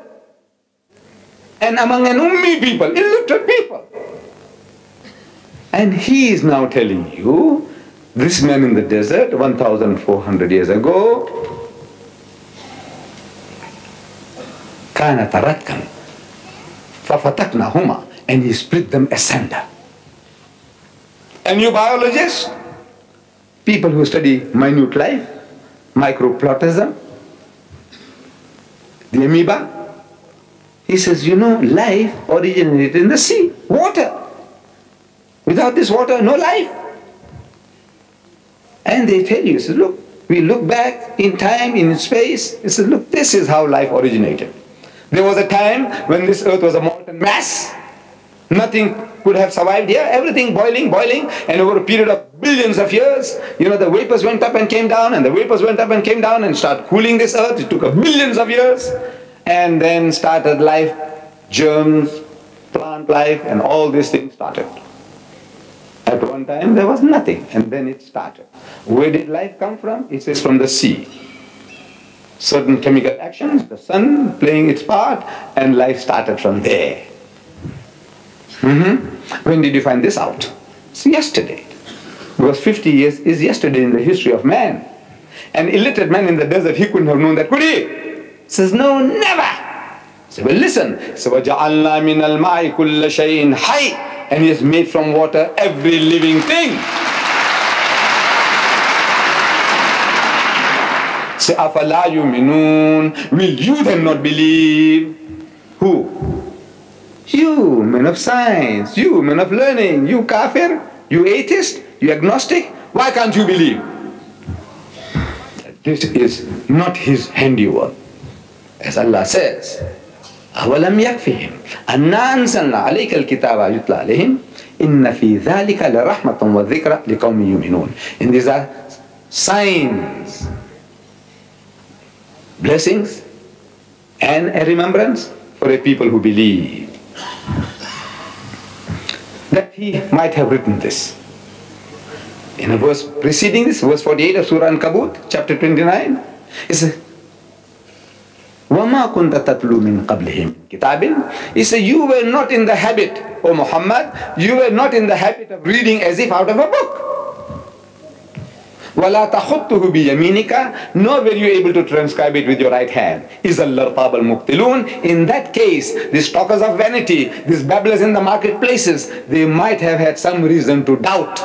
And among an ummi people, illiterate people. And he is now telling you, this man in the desert, 1,400 years ago, كان تركا ففتقناهما and he split them asunder. And you biologists, people who study minute life, microplasm, the amoeba, he says, you know, life originated in the sea, water. Without this water, no life. And they tell you, says, look, we look back in time, in space, he says, look, this is how life originated. There was a time when this earth was a molten mass. Nothing could have survived here. Everything boiling, boiling, and over a period of billions of years, you know, the vapors went up and came down, and the vapors went up and came down and started cooling this earth. It took a billions of years, and then started life, germs, plant life, and all these things started. At one time there was nothing, and then it started. Where did life come from? It says from the sea. Certain chemical actions, the sun playing its part, and life started from there. Mm-hmm. When did you find this out? It's yesterday. Because 50 years is yesterday in the history of man. An illiterate man in the desert, he couldn't have known that, could he? Says, no, never. So, well, listen. So, وَجَعَلْنَا مِنَ الْمَاءِ كُلَّ شَيْءٍ حَيٍّ And he has made from water every living thing. Say, أَفَلَا يُؤْمِنُونَ Will you then not believe? Who? You, men of science, you, men of learning, you kafir, you atheist, you agnostic, why can't you believe? This is not his handiwork. As Allah says, أولم يكفهم أنا أنزلنا عليك الكتاب يتلى عليهم إن في ذلك لرحمة وذكرى لقوم يؤمنون And these are signs, blessings, and a remembrance for a people who believe that he might have written this. In a verse preceding this, verse 48 of Surah An-Kabut, chapter 29, it says, وَمَا كُنْتَ تَتْلُو مِنْ قَبْلِهِمْ كِتَابٍ He said, you were not in the habit, O Muhammad, you were not in the habit of reading as if out of a book. وَلَا تَخُطُّهُ بِيَمِينِكَ Nor were you able to transcribe it with your right hand. Is al-lartab al-mubtilun. In that case, these talkers of vanity, these babblers in the marketplaces, they might have had some reason to doubt.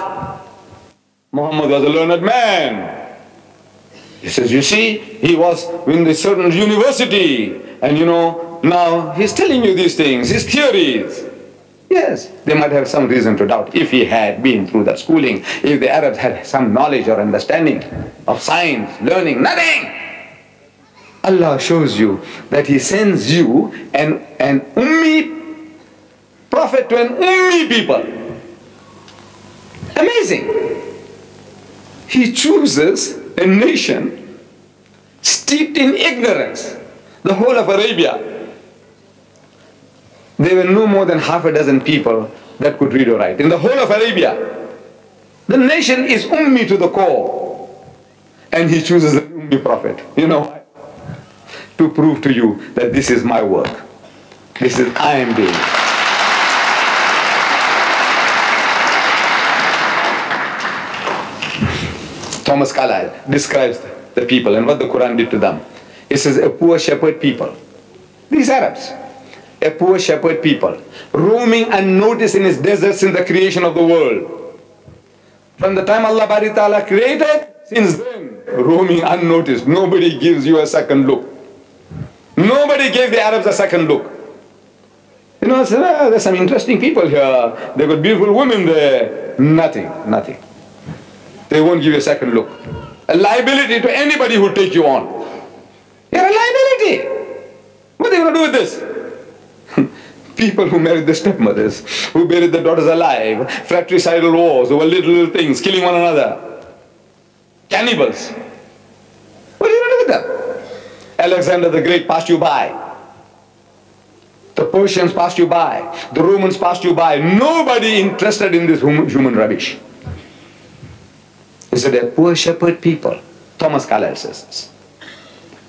Muhammad was a learned man. He says, you see, he was in a certain university, and you know, now he's telling you these things, his theories. Yes, they might have some reason to doubt if he had been through that schooling, if the Arabs had some knowledge or understanding of science, learning, nothing. Allah shows you that He sends you an, an ummi prophet to an ummi people. Amazing. He chooses a nation steeped in ignorance, the whole of Arabia there were no more than half a dozen people that could read or write in the whole of Arabia. The nation is ummi to the core. And he chooses the ummi prophet. You know To prove to you that this is my work. This is I am doing. Thomas Carlyle describes the people and what the Quran did to them. He says, a poor shepherd people. These Arabs a poor shepherd people, roaming unnoticed in his deserts in the creation of the world. From the time Allah Bari Ta'ala created, since then, roaming unnoticed. Nobody gives you a second look. Nobody gave the Arabs a second look. You know, say, well, there's some interesting people here. They've got beautiful women there. Nothing, nothing. They won't give you a second look. A liability to anybody who take you on. You're a liability. What are they going to do with this? people who married the stepmothers, who buried the daughters alive, fratricidal wars over little, little things, killing one another. Cannibals. What are you going to do with them? Alexander the Great passed you by. The Persians passed you by. The Romans passed you by. Nobody interested in this human rubbish. He said, a poor shepherd people. Thomas Carlyle says this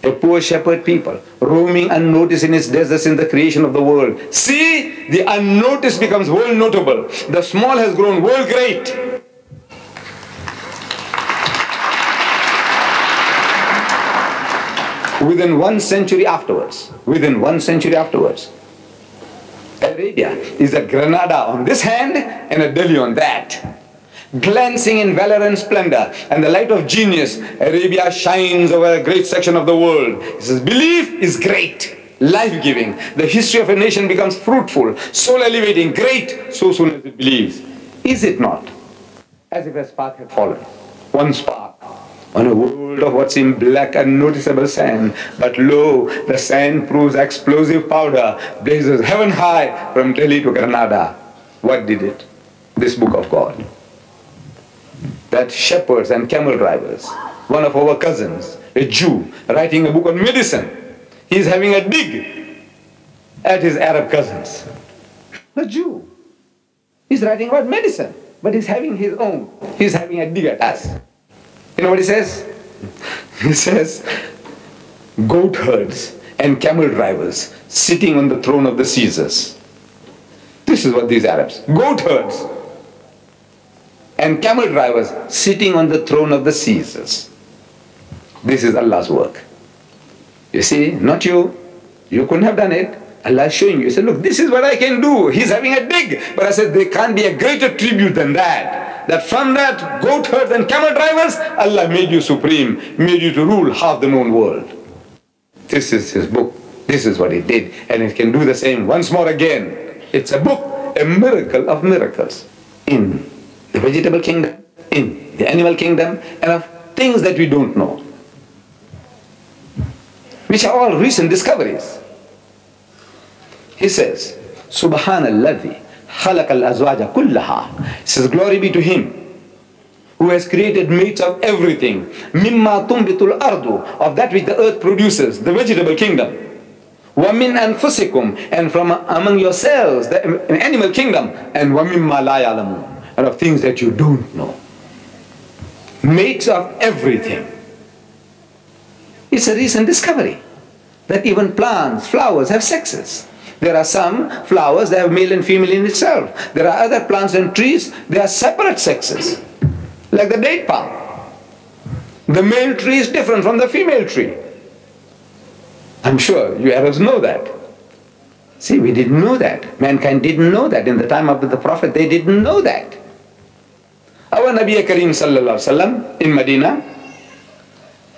a poor shepherd people, roaming unnoticed in its deserts in the creation of the world. See, the unnoticed becomes world notable. The small has grown world great. Within one century afterwards, within one century afterwards, Arabia is a Granada on this hand and a Delhi on that glancing in valor and splendor and the light of genius, Arabia shines over a great section of the world. He says, belief is great, life-giving. The history of a nation becomes fruitful, soul-elevating, great, so soon as it believes. Is it not? As if a spark had fallen. One spark on a world of what seemed black unnoticeable sand. But lo, the sand proves explosive powder, blazes heaven high from Delhi to Granada. What did it? This book of God that shepherds and camel drivers, one of our cousins, a Jew, writing a book on medicine, he's having a dig at his Arab cousins. A Jew. He's writing about medicine, but he's having his own. He's having a dig at us. You know what he says? He says, goat herds and camel drivers sitting on the throne of the Caesars. This is what these Arabs, goat herds and camel drivers sitting on the throne of the Caesars. This is Allah's work. You see, not you. You couldn't have done it. Allah is showing you. He said, look, this is what I can do. He's having a dig. But I said, there can't be a greater tribute than that. That from that, goat herds and camel drivers, Allah made you supreme, made you to rule half the known world. This is his book. This is what he did. And it can do the same once more again. It's a book, a miracle of miracles in the vegetable kingdom, in the animal kingdom, and of things that we don't know, which are all recent discoveries. He says, Subhanallah, khalaq al-azwaja kullaha. He says, glory be to him who has created mates of everything. Mimma tumbitul ardu, of that which the earth produces, the vegetable kingdom. Wamin anfusikum, and from among yourselves, the animal kingdom. And wamimma la ya'lamun and of things that you don't know. Makes of everything. It's a recent discovery that even plants, flowers have sexes. There are some flowers that have male and female in itself. There are other plants and trees, they are separate sexes, like the date palm. The male tree is different from the female tree. I'm sure you Arabs know that. See, we didn't know that. Mankind didn't know that. In the time of the Prophet, they didn't know that. Our Nabi Kareem sallallahu sallam in Medina,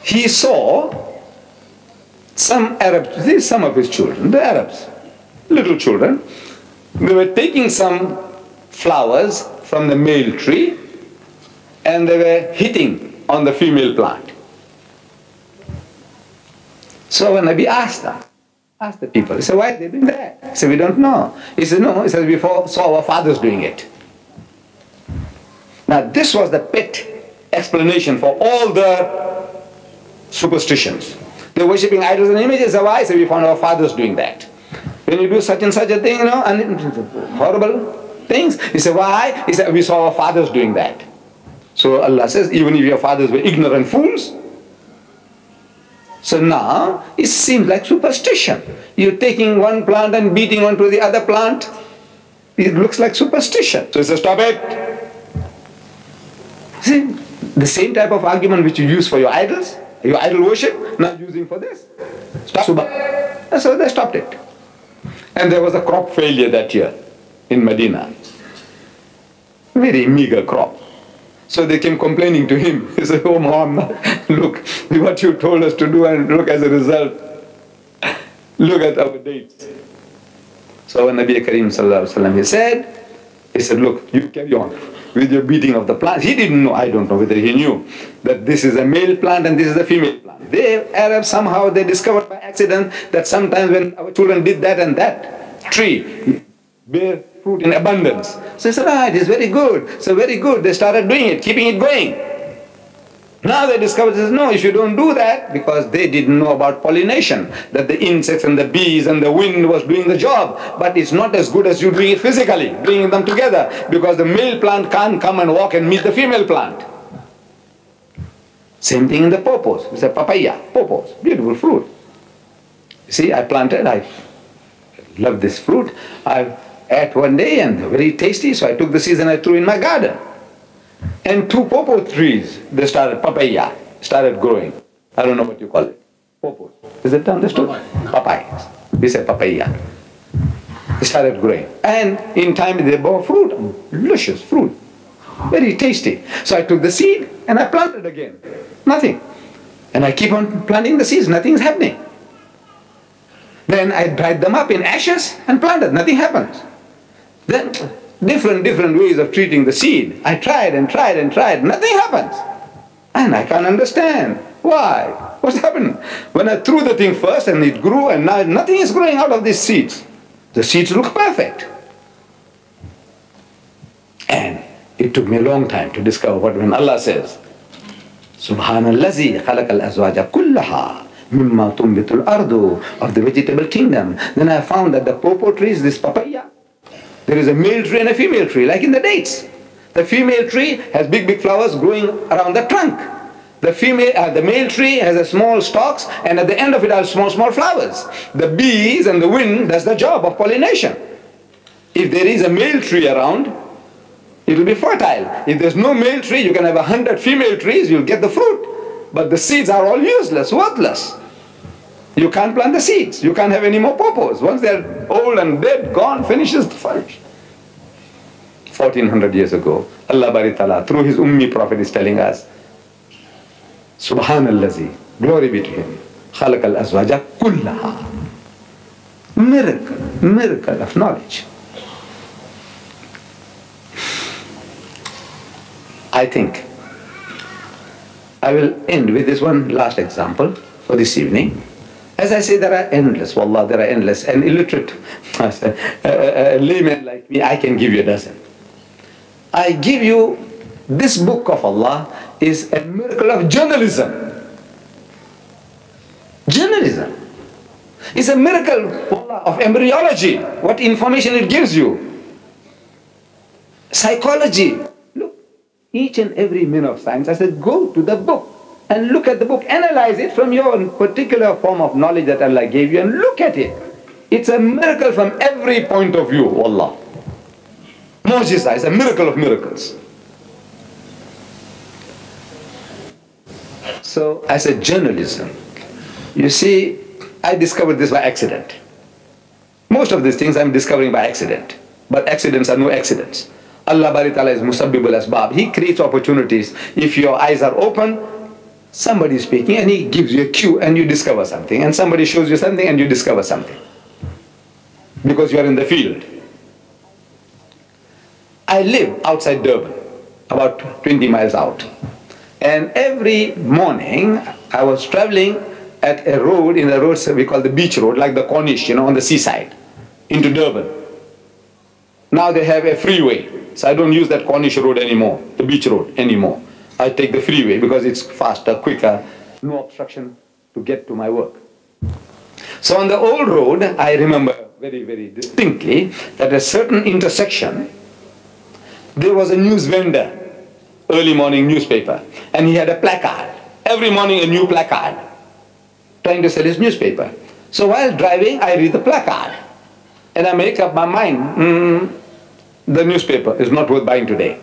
he saw some Arabs, these some of his children, the Arabs, little children, they were taking some flowers from the male tree and they were hitting on the female plant. So when Nabi asked them, asked the people, he said, why are they doing that? He said, we don't know. He said, no, he said, we saw our fathers doing it. Now this was the pet explanation for all the superstitions. They're worshipping idols and images. Why? Said, we found our fathers doing that. When you do such and such a thing, you know, and horrible things, he said, why? He said, we saw our fathers doing that. So Allah says, even if your fathers were ignorant fools, so now it seems like superstition. You're taking one plant and beating onto the other plant. It looks like superstition. So he says, stop it. See, the same type of argument which you use for your idols, your idol worship, now using for this. Stop. So they stopped it. And there was a crop failure that year in Medina. Very meager crop. So they came complaining to him. He said, Oh Muhammad, look what you told us to do and look as a result. Look at our dates. So when Nabi Sallallahu he said, he said, look, you carry on with your beating of the plant. He didn't know, I don't know whether he knew, that this is a male plant and this is a female plant. They, Arabs, somehow they discovered by accident that sometimes when our children did that and that tree bear fruit in abundance. So he said, ah, it is very good. So very good. They started doing it, keeping it going. Now they discovered, says, no, if you don't do that, because they didn't know about pollination, that the insects and the bees and the wind was doing the job. But it's not as good as you doing it physically, bringing them together, because the male plant can't come and walk and meet the female plant. Same thing in the popos. It's a papaya, popos, beautiful fruit. See, I planted, I love this fruit. I ate one day and very tasty, so I took the seeds and I threw in my garden. And two popo trees, they started, papaya, started growing. I don't know what you call it. Popo. Is it understood? Papaya. We say papaya. They started growing. And in time they bore fruit, delicious fruit. Very tasty. So I took the seed and I planted again. Nothing. And I keep on planting the seeds, nothing is happening. Then I dried them up in ashes and planted, nothing happens. Then different, different ways of treating the seed. I tried and tried and tried, nothing happens. And I can't understand. Why? What's happened? When I threw the thing first and it grew and now nothing is growing out of these seeds. The seeds look perfect. And it took me a long time to discover what when Allah says, Subhanallazi khalaq al-azwaja kullaha mimma tumbitul ardu of the vegetable kingdom. Then I found that the popo tree is this papaya. There is a male tree and a female tree, like in the dates. The female tree has big, big flowers growing around the trunk. The female, uh, the male tree has a small stalks, and at the end of it are small, small flowers. The bees and the wind does the job of pollination. If there is a male tree around, it will be fertile. If there's no male tree, you can have a hundred female trees, you'll get the fruit. But the seeds are all useless, worthless. You can't plant the seeds. You can't have any more popos. Once they're old and dead, gone, finishes the flourish. 1400 years ago, Allah Bari through His Ummi Prophet is telling us, Subhanallazi, glory be to Him, Khalaq al-azwaja kullaha. Miracle, miracle of knowledge. I think I will end with this one last example for this evening. As I say, there are endless, wallah, there are endless. An illiterate a, a layman like me, I can give you a dozen. I give you this book of Allah is a miracle of journalism. Journalism is a miracle wallah, of embryology, what information it gives you. Psychology. Look, each and every man of science, I said, go to the book and look at the book, analyze it from your particular form of knowledge that Allah gave you and look at it. It's a miracle from every point of view, Allah. Mu'jiza is a miracle of miracles. So, as a journalism, you see, I discovered this by accident. Most of these things I'm discovering by accident. But accidents are no accidents. Allah Bari is Musabbibul Asbab. He creates opportunities. If your eyes are open, somebody is speaking and he gives you a cue and you discover something. And somebody shows you something and you discover something. Because you are in the field. I live outside Durban, about 20 miles out. And every morning I was traveling at a road in the road we call the beach road, like the Corniche, you know, on the seaside, into Durban. Now they have a freeway, so I don't use that Corniche road anymore, the beach road anymore. I take the freeway because it's faster, quicker, no obstruction to get to my work. So on the old road, I remember very, very distinctly that at a certain intersection, there was a news vendor, early morning newspaper, and he had a placard. Every morning a new placard trying to sell his newspaper. So while driving, I read the placard and I make up my mind, mm, the newspaper is not worth buying today.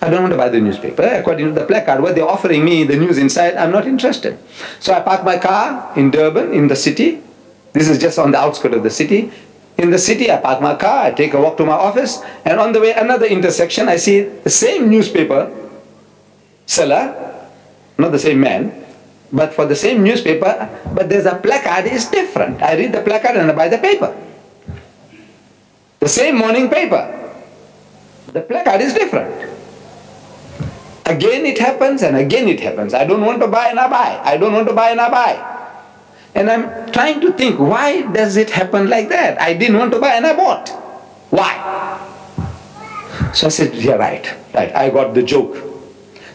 I don't want to buy the newspaper. According to the placard, what they're offering me, the news inside, I'm not interested. So I park my car in Durban, in the city. This is just on the outskirts of the city. In the city, I park my car, I take a walk to my office, and on the way, another intersection, I see the same newspaper seller, not the same man, but for the same newspaper, but there's a placard is different. I read the placard and I buy the paper. The same morning paper. The placard is different. Again it happens and again it happens. I don't want to buy and I buy. I don't want to buy and I buy. And I'm trying to think, why does it happen like that? I didn't want to buy and I bought. Why? So I said, yeah, right, right. I got the joke.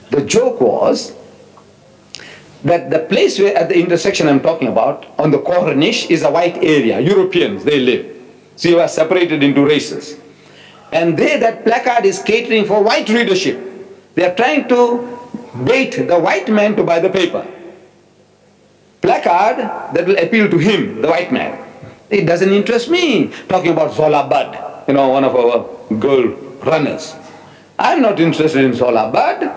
The joke was that the place where at the intersection I'm talking about, on the Corniche, is a white area. Europeans, they live. So you are separated into races. And there that placard is catering for white readership. They are trying to bait the white man to buy the paper. Placard that will appeal to him, the white man. It doesn't interest me. Talking about Zola Budd, you know, one of our girl runners. I'm not interested in Zola Budd.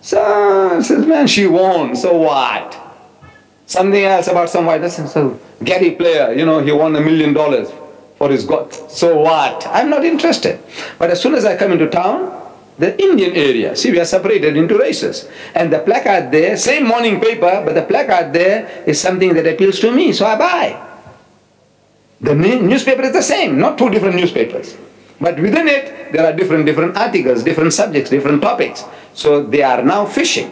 So, says, man, she won, so what? Something else about some white, so Gary Player, you know, he won a million dollars for his God. So what? I'm not interested. But as soon as I come into town, the Indian area, see, we are separated into races. And the placard there, same morning paper, but the placard there is something that appeals to me, so I buy. The newspaper is the same, not two different newspapers. But within it, there are different, different articles, different subjects, different topics. So they are now fishing.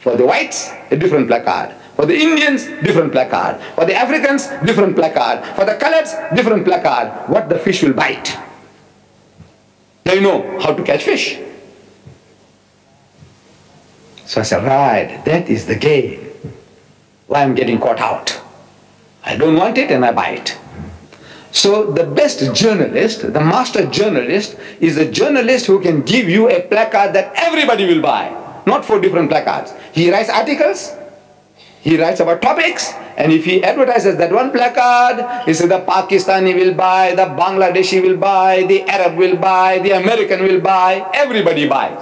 For the whites, a different placard. For the Indians, different placard. For the Africans, different placard. For the coloreds, different placard. What the fish will bite. They know how to catch fish. So I said, right, that is the game. Why I'm getting caught out. I don't want it and I buy it. So the best journalist, the master journalist, is a journalist who can give you a placard that everybody will buy, not four different placards. He writes articles, he writes about topics, and if he advertises that one placard, he says the Pakistani will buy, the Bangladeshi will buy, the Arab will buy, the American will buy, everybody buys.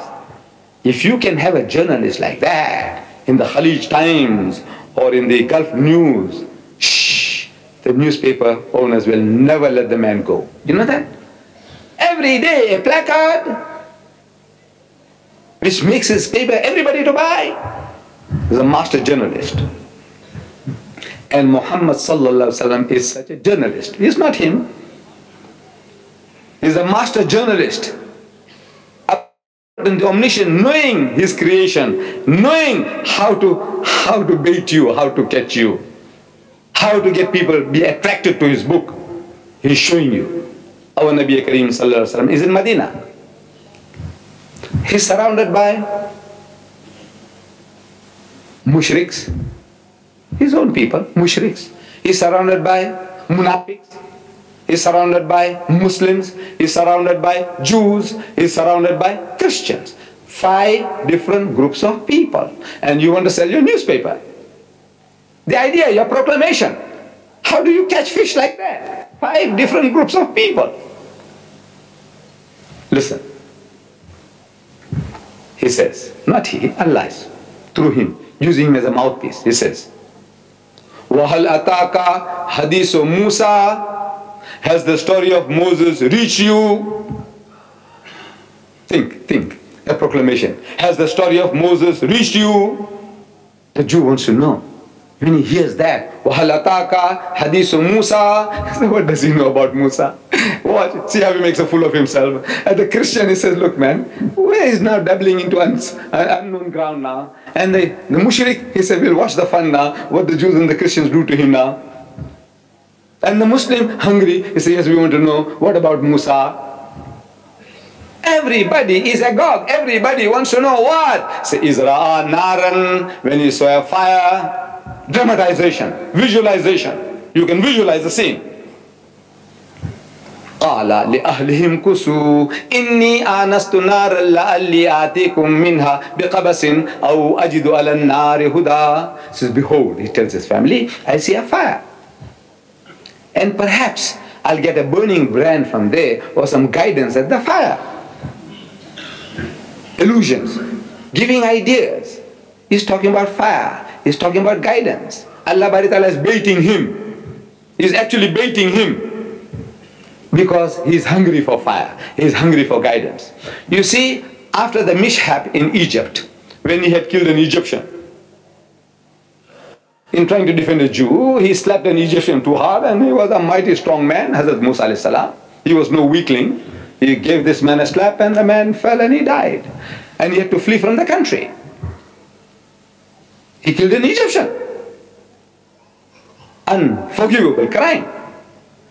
If you can have a journalist like that in the Khaleej Times or in the Gulf News, shh, the newspaper owners will never let the man go. You know that? Every day a placard which makes his paper everybody to buy. He's a master journalist. And Muhammad is such a journalist. He's not him. He's a master journalist. The omniscient, knowing his creation, knowing how to how to bait you, how to catch you how to get people be attracted to his book. He's showing you. Our Nabi Kareem is in Medina. He's surrounded by mushriks, his own people, mushriks. He's surrounded by munafiqs. He's surrounded by Muslims. He's surrounded by Jews. He's surrounded by Christians. Five different groups of people. And you want to sell your newspaper. The idea, your proclamation. How do you catch fish like that? Five different groups of people. Listen. He says, not he, Allah through him, using him as a mouthpiece. He says, Wahal ataka hadiso Musa. Has the story of Moses reached you? Think, think. A proclamation. Has the story of Moses reached you? The Jew wants to know. When he hears that, Wahalataka, Hadisu Musa, what does he know about Musa? Watch, see how he makes a fool of himself. And the Christian, he says, look man, where is now dabbling into un- uh, unknown ground now? And the, the mushrik, he said, we'll watch the fun now, what the Jews and the Christians do to him now. And the Muslim, hungry, he says, yes, we want to know, what about Musa? Everybody is agog. Everybody wants to know what? Say, Isra'a naran, when you saw a fire, dramatization, visualization. You can visualize the scene. قال لأهلهم كسوا إني آنست نارا لعلي آتيكم منها بقبس أو أجد على النار هدى says behold he tells his family I see a fire and perhaps I'll get a burning brand from there or some guidance at the fire illusions giving ideas he's talking about fire he's talking about guidance Allah Baritala is baiting him he's actually baiting him because he's hungry for fire, he's hungry for guidance. You see, after the mishap in Egypt, when he had killed an Egyptian, in trying to defend a Jew, he slapped an Egyptian too hard and he was a mighty strong man, Hazrat Musa salam. He was no weakling. He gave this man a slap and the man fell and he died. And he had to flee from the country. He killed an Egyptian. Unforgivable crime.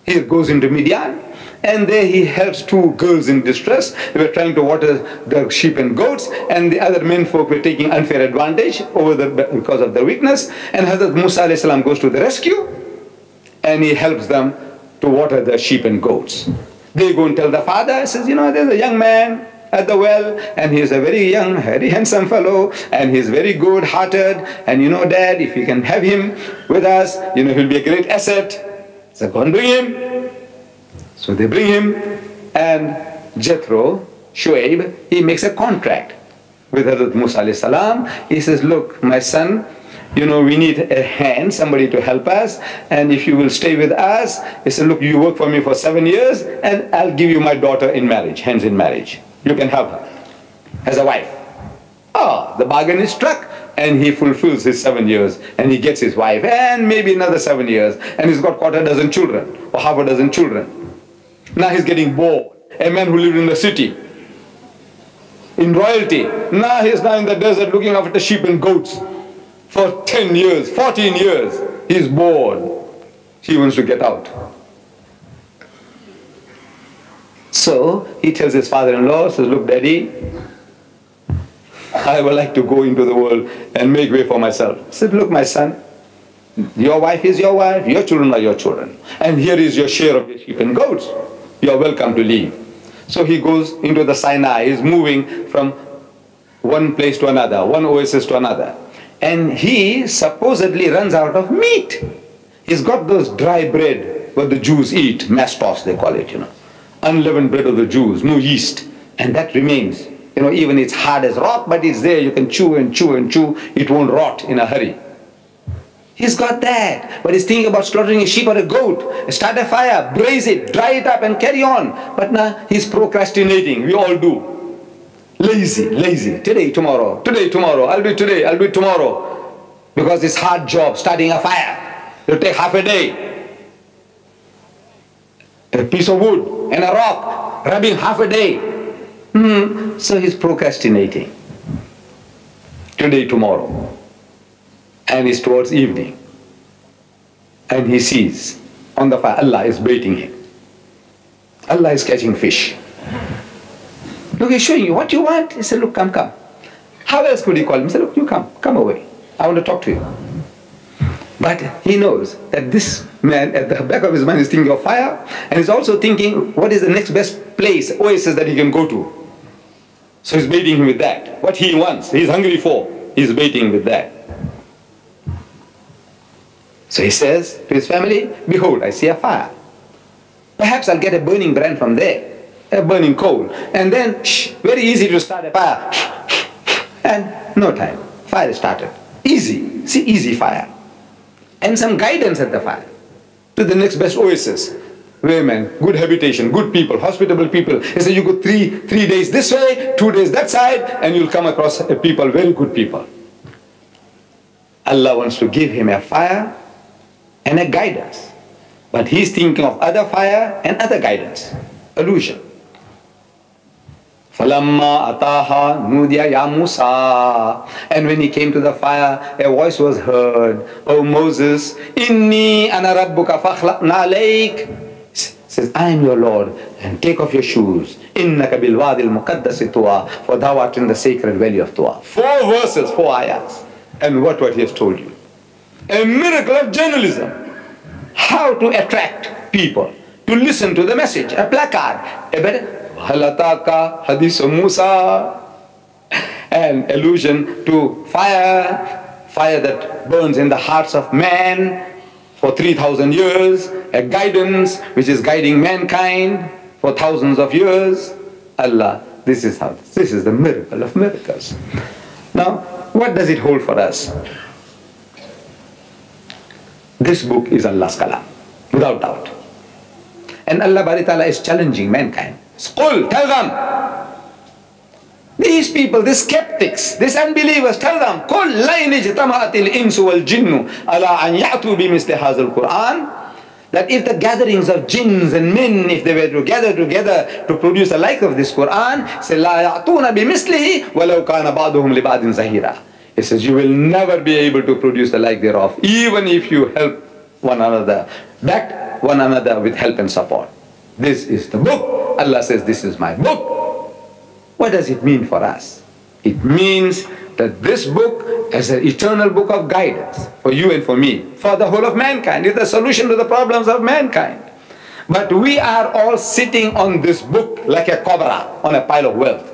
He goes into Midian and there he helps two girls in distress. They were trying to water the sheep and goats, and the other men folk were taking unfair advantage over the because of their weakness. And Hazrat Musa salam goes to the rescue, and he helps them to water the sheep and goats. They go and tell the father, he says, you know, there's a young man at the well, and he's a very young, very handsome fellow, and he's very good-hearted, and you know, Dad, if you can have him with us, you know, he'll be a great asset. So go and bring him. So they bring him, and Jethro, Shuaib, he makes a contract with Hazrat Musa salam. He says, look, my son, you know, we need a hand, somebody to help us, and if you will stay with us, he said, look, you work for me for seven years, and I'll give you my daughter in marriage, hands in marriage. You can have her as a wife. Oh, the bargain is struck and he fulfills his seven years and he gets his wife and maybe another seven years and he's got quarter dozen children or half a dozen children. Now he's getting bored. A man who lived in the city, in royalty. Now he's now in the desert looking after sheep and goats for 10 years, 14 years. He's bored. He wants to get out. So he tells his father-in-law, says, look, daddy, I would like to go into the world and make way for myself. He said, look, my son, your wife is your wife, your children are your children. And here is your share of your sheep and goats. You are welcome to leave. So he goes into the Sinai, he's moving from one place to another, one oasis to another. And he supposedly runs out of meat. He's got those dry bread what the Jews eat, matzos they call it, you know. Unleavened bread of the Jews, no yeast. And that remains. You know, even it's hard as rock, but it's there. You can chew and chew and chew. It won't rot in a hurry. He's got that. But he's thinking about slaughtering a sheep or a goat. Start a fire, braise it, dry it up and carry on. But now he's procrastinating. We all do. Lazy, lazy. Today, tomorrow. Today, tomorrow. I'll do it today. I'll do it tomorrow. Because it's hard job starting a fire. It'll take half a day. A piece of wood and a rock rubbing half a day. Hmm. So he's procrastinating. Today, tomorrow and it's towards evening. And he sees on the fire Allah is baiting him. Allah is catching fish. Look, he's showing you what you want. He said, Look, come, come. How else could he call him? He said, Look, you come, come away. I want to talk to you. But he knows that this man at the back of his mind is thinking of fire and he's also thinking what is the next best place, oasis that he can go to. So he's baiting him with that. What he wants, he's hungry for, he's baiting with that. So he says to his family, Behold, I see a fire. Perhaps I'll get a burning brand from there, a burning coal. And then, shh, very easy to start a fire. And no time. Fire started. Easy. See, easy fire. And some guidance at the fire. To the next best oasis. Women, good habitation, good people, hospitable people. He said you go three, three days this way, two days that side, and you'll come across a people, very good people. Allah wants to give him a fire and a guidance. But he's thinking of other fire and other guidance. Illusion. Falamma ataha ya Musa. And when he came to the fire, a voice was heard. Oh Moses, inni rabbuka fakhlaqna alayk. Says, I am your Lord, and take off your shoes. Wadi al muqaddasi tuwa, for thou art in the sacred valley of Tuwa. Four verses, four ayats. And what what he has told you. A miracle of journalism. How to attract people to listen to the message, a placard, a better Halataka, Hadith of Musa, an allusion to fire, fire that burns in the hearts of man for 3,000 years, a guidance which is guiding mankind for thousands of years. Allah, this is how, this is the miracle of miracles. Now, what does it hold for us? This book is Allah's kalam, without doubt. And Allah Ta'ala is challenging mankind. Qul, tell them. These people, these skeptics, these unbelievers, tell them, قُلْ لَيْنِ اجْتَمَعَتِ الْإِنسُ وَالْجِنُّ عَلَىٰ أَنْ يَأْتُوا بِمِثْلِ هَذَا الْقُرْآنِ that if the gatherings of jinns and men, if they were to gather together to produce the like of this Quran, say, لَا يَعْتُونَ بِمِثْلِهِ وَلَوْ كَانَ بَعْضُهُمْ لِبَعْضٍ زَهِيرًا It says, you will never be able to produce the like thereof, even if you help one another, back one another with help and support. This is the book. Allah says, this is my book. What does it mean for us? It means that this book is an eternal book of guidance for you and for me, for the whole of mankind. It's the solution to the problems of mankind. But we are all sitting on this book like a cobra on a pile of wealth.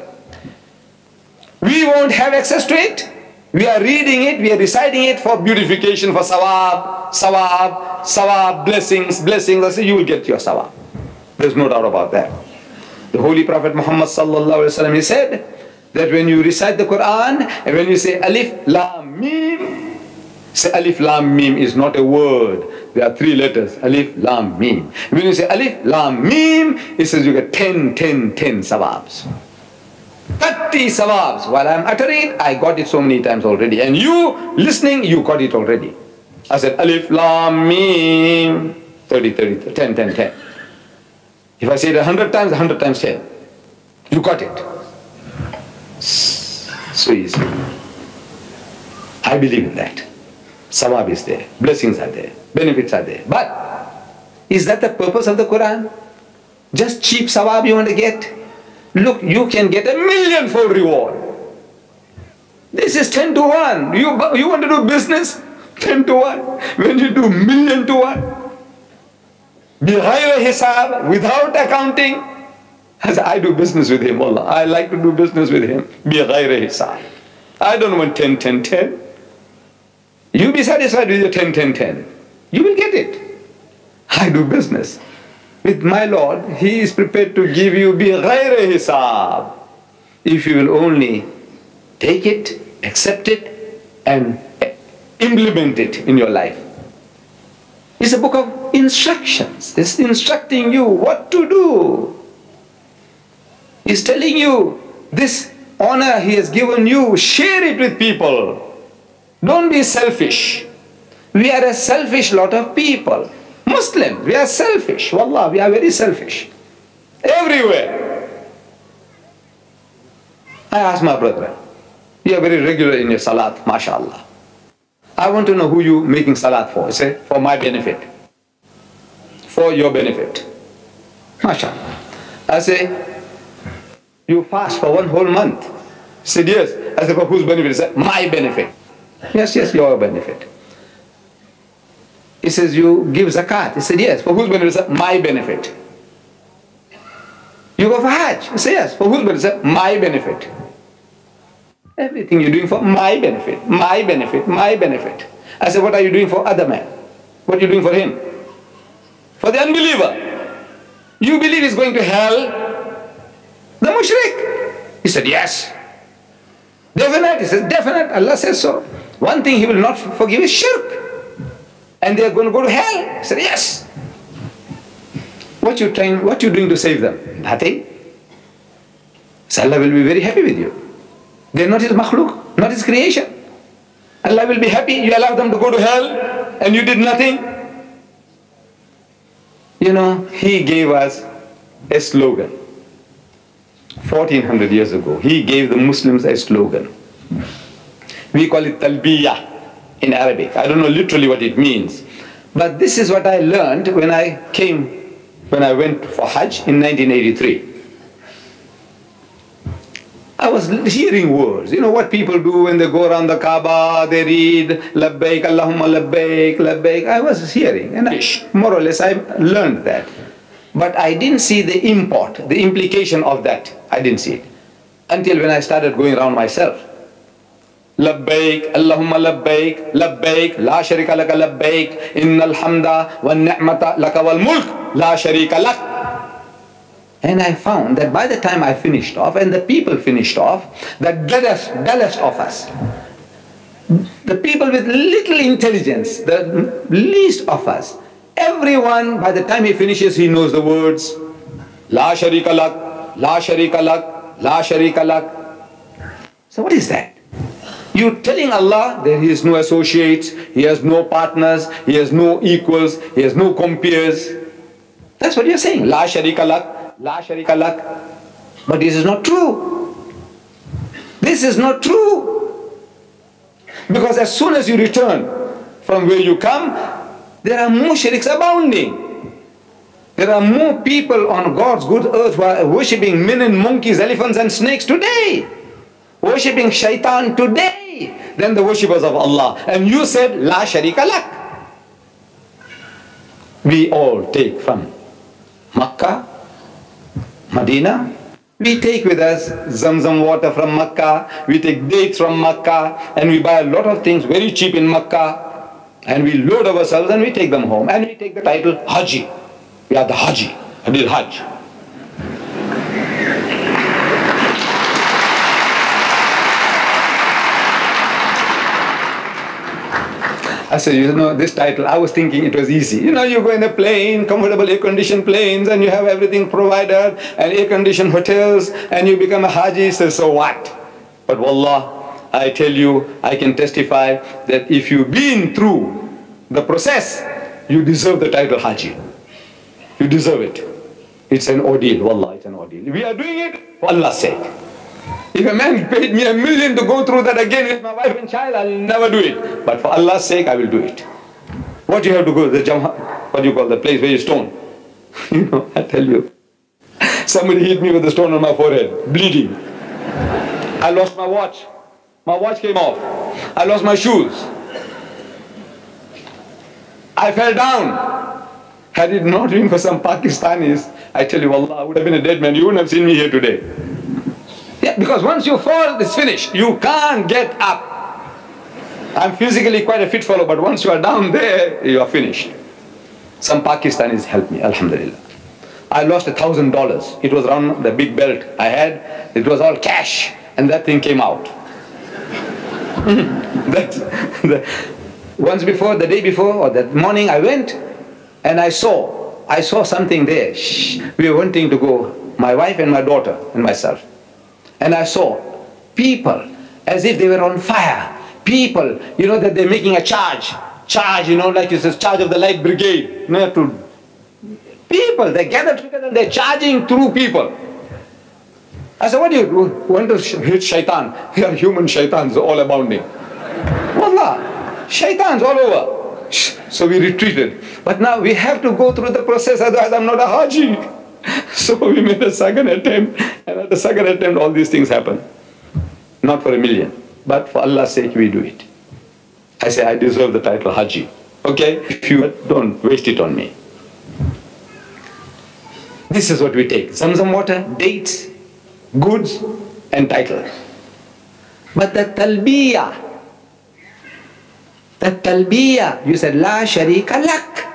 We won't have access to it. We are reading it, we are reciting it for beautification, for sawab, sawab, sawab, blessings, blessings. I say you will get your sawab. There's no doubt about that. The Holy Prophet Muhammad sallallahu alaihi wasallam he said that when you recite the Quran and when you say alif lam mim, say alif lam mim is not a word. There are three letters, alif lam mim. When you say alif lam mim, it says you get 10, 10, 10 sawabs. 30 sawabs. While I'm uttering I got it so many times already. And you listening, you got it already. I said alif lam mim, 30, 30, 10, 10, 10. If I say it a hundred times, a hundred times ten. You got it. So easy. I believe in that. Sawab is there, blessings are there, benefits are there. But is that the purpose of the Quran? Just cheap sawab you want to get? Look, you can get a millionfold reward. This is 10 to 1. You, you want to do business? 10 to 1. When you do million to 1. Bihayra hisab, without accounting. As I do business with him, Allah. I like to do business with him. Bihayra hisab. I don't want 10, 10, 10. You be satisfied with your 10, 10, 10. You will get it. I do business with my Lord, He is prepared to give you bighayr hisab if you will only take it, accept it, and implement it in your life. It's a book of instructions. It's instructing you what to do. It's telling you this honor He has given you, share it with people. Don't be selfish. We are a selfish lot of people. Muslims, we are selfish. Wallah, we are very selfish. Everywhere. I ask my brother, you are very regular in your salat, mashallah. I want to know who you making salat for. He said, for my benefit. For your benefit. MashaAllah. I say, you fast for one whole month. He said, yes. I said, for whose benefit? He said, my benefit. Yes, yes, your benefit. He says, you give zakat. He said, yes. For whose benefit? Said, my benefit. You go for Hajj. He said, yes. For whose benefit? Said, my benefit. Everything you're doing for my benefit, my benefit, my benefit. I said, what are you doing for other man? What are you doing for him? For the unbeliever. You believe he's going to hell? The mushrik. He said, yes. Definite, he says, definite. Allah says so. One thing he will not forgive is shirk. And they are going to go to hell. He said, yes. What you trying, what you doing to save them? Nothing. So Allah will be very happy with you. They're not his makhluk, not his creation. Allah will be happy. You allow them to go to hell and you did nothing. You know, he gave us a slogan. 1400 years ago, he gave the Muslims a slogan. We call it talbiyah in Arabic. I don't know literally what it means. But this is what I learned when I came, when I went for Hajj in 1983. I was hearing words. You know what people do when they go around the Kaaba, they read Labbaik, Allahumma Labbaik, Labbaik. I was hearing, and I, more or less I learned that. But I didn't see the import, the implication of that. I didn't see it. Until when I started going around myself. लब्बैक अल्लाहुम्मा लब्बैक La sharika la लक लब्बैक इन्नल हम्दा वन नि'मता लक वल मुल्क ला शरीका लक And I found that by the time I finished off and the people finished off, the dullest, dullest of us, the people with little intelligence, the least of us, everyone by the time he finishes, he knows the words La Sharika Lak, La Sharika Lak, La Sharika Lak. So what is that? You telling Allah that He has no associates, He has no partners, He has no equals, He has no compeers. That's what you're saying. La sharika lak, la sharika lak. But this is not true. This is not true. Because as soon as you return from where you come, there are more shirks abounding. There are more people on God's good earth who are worshipping men and monkeys, elephants and snakes today. Worshipping shaitan today than the worshippers of Allah. And you said, La sharika lak. We all take from Makkah, Medina, we take with us Zamzam water from Makkah, we take dates from Makkah, and we buy a lot of things very cheap in Makkah, and we load ourselves and we take them home, and we take the title Haji. We are the Haji, Hadil Hajj. I said, you know, this title, I was thinking it was easy. You know, you go in a plane, comfortable air-conditioned planes, and you have everything provided, and air-conditioned hotels, and you become a Haji, so, so what? But Wallah, I tell you, I can testify that if you've been through the process, you deserve the title Haji. You deserve it. It's an ordeal, Wallah, it's an ordeal. We are doing it for Allah's sake. If a man paid me a million to go through that again with my wife and child, I'll never do it. But for Allah's sake, I will do it. What you have to go, the jamha, what do you call the place where you stone? you know, I tell you. Somebody hit me with a stone on my forehead, bleeding. I lost my watch. My watch came off. I lost my shoes. I fell down. Had it not been for some Pakistanis, I tell you, Allah, I would have been a dead man. You wouldn't have seen me here today. Yeah, because once you fall, it's finished. You can't get up. I'm physically quite a fit fellow, but once you are down there, you are finished. Some Pakistanis helped me, Alhamdulillah. I lost a thousand dollars. It was around the big belt I had. It was all cash, and that thing came out. that, the, once before, the day before, or that morning, I went, and I saw, I saw something there. Shh. We were wanting to go, my wife and my daughter and myself. And I saw people as if they were on fire. People, you know, that they're making a charge. Charge, you know, like it's a charge of the light brigade. You know, to people, they gather together, and they're charging through people. I said, what do you do? Want to hit shaitan? Here are human shaitans all abounding. Wallah, shaitans all over. So we retreated. But now we have to go through the process, otherwise I'm not a Haji. So we made a second attempt, and at the second attempt, all these things happen. Not for a million, but for Allah's sake, we do it. I say, I deserve the title Haji. Okay? If you don't waste it on me. This is what we take Zamzam water, dates, goods, and title. But the talbiyah, the talbiyah, you said, La sharika lak.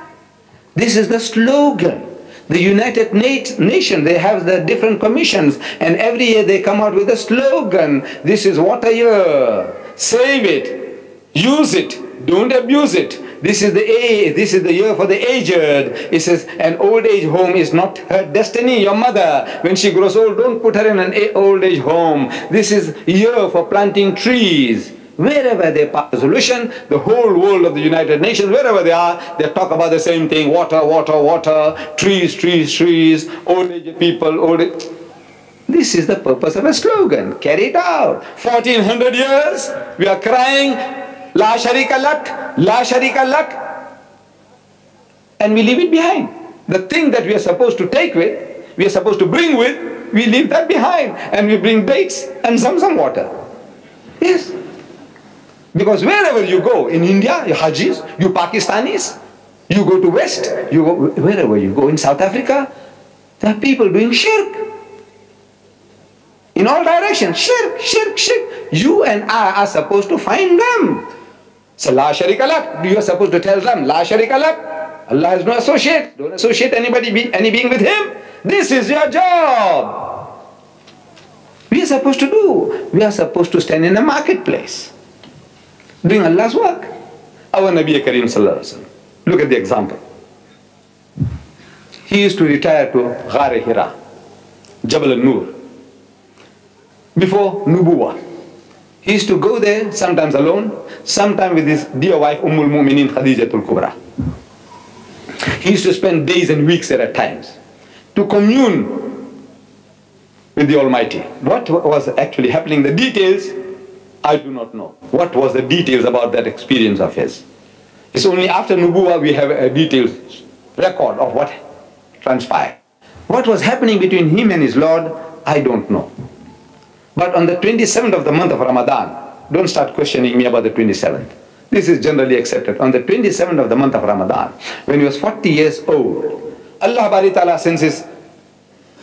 This is the slogan. The United Nations, they have the different commissions, and every year they come out with a slogan. This is water year. Save it. Use it. Don't abuse it. This is the age, this is the year for the aged. It says an old age home is not her destiny. Your mother, when she grows old, don't put her in an old age home. This is year for planting trees. Wherever they pass resolution, the whole world of the United Nations, wherever they are, they talk about the same thing, water, water, water, trees, trees, trees, old age people, old age. This is the purpose of a slogan. Carry it out. 1400 years, we are crying, La sharika lak, La sharika lak. And we leave it behind. The thing that we are supposed to take with, we are supposed to bring with, we leave that behind. And we bring dates and some some water. Yes. Because wherever you go, in India, you Hajis, you Pakistanis, you go to West, you go wherever you go, in South Africa, there are people doing shirk. In all directions, shirk, shirk, shirk. You and I are supposed to find them. So La Sharika you are supposed to tell them, La Sharika Lak. Allah has no associate. Don't associate anybody, be, any being with Him. This is your job. We are supposed to do. We are supposed to stand in the marketplace doing Allah's work. Our Nabi Kareem Sallallahu Alaihi Wasallam. Look at the example. He used to retire to Ghar Hira, Jabal al-Nur, before Nubuwa. He used to go there sometimes alone, sometimes with his dear wife Ummul Mu'minin Khadijatul Kubra. He used to spend days and weeks there at times to commune with the Almighty. What was actually happening, the details I do not know. What was the details about that experience of his? It's only after Nubuwa we have a detailed record of what transpired. What was happening between him and his Lord, I don't know. But on the 27th of the month of Ramadan, don't start questioning me about the 27th. This is generally accepted. On the 27th of the month of Ramadan, when he was 40 years old, Allah Bari Ta'ala sends his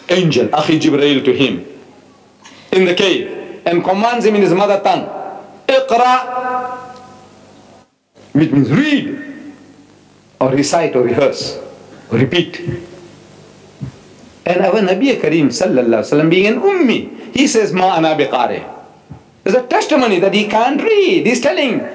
angel, Akhi Jibreel, to him in the cave and commands him in his mother tongue, Iqra, which means read, or recite, or rehearse, or repeat. And our Nabi Kareem sallallahu alaihi being an ummi, he says, Ma ana biqari. There's a testimony that he can't read. He's telling,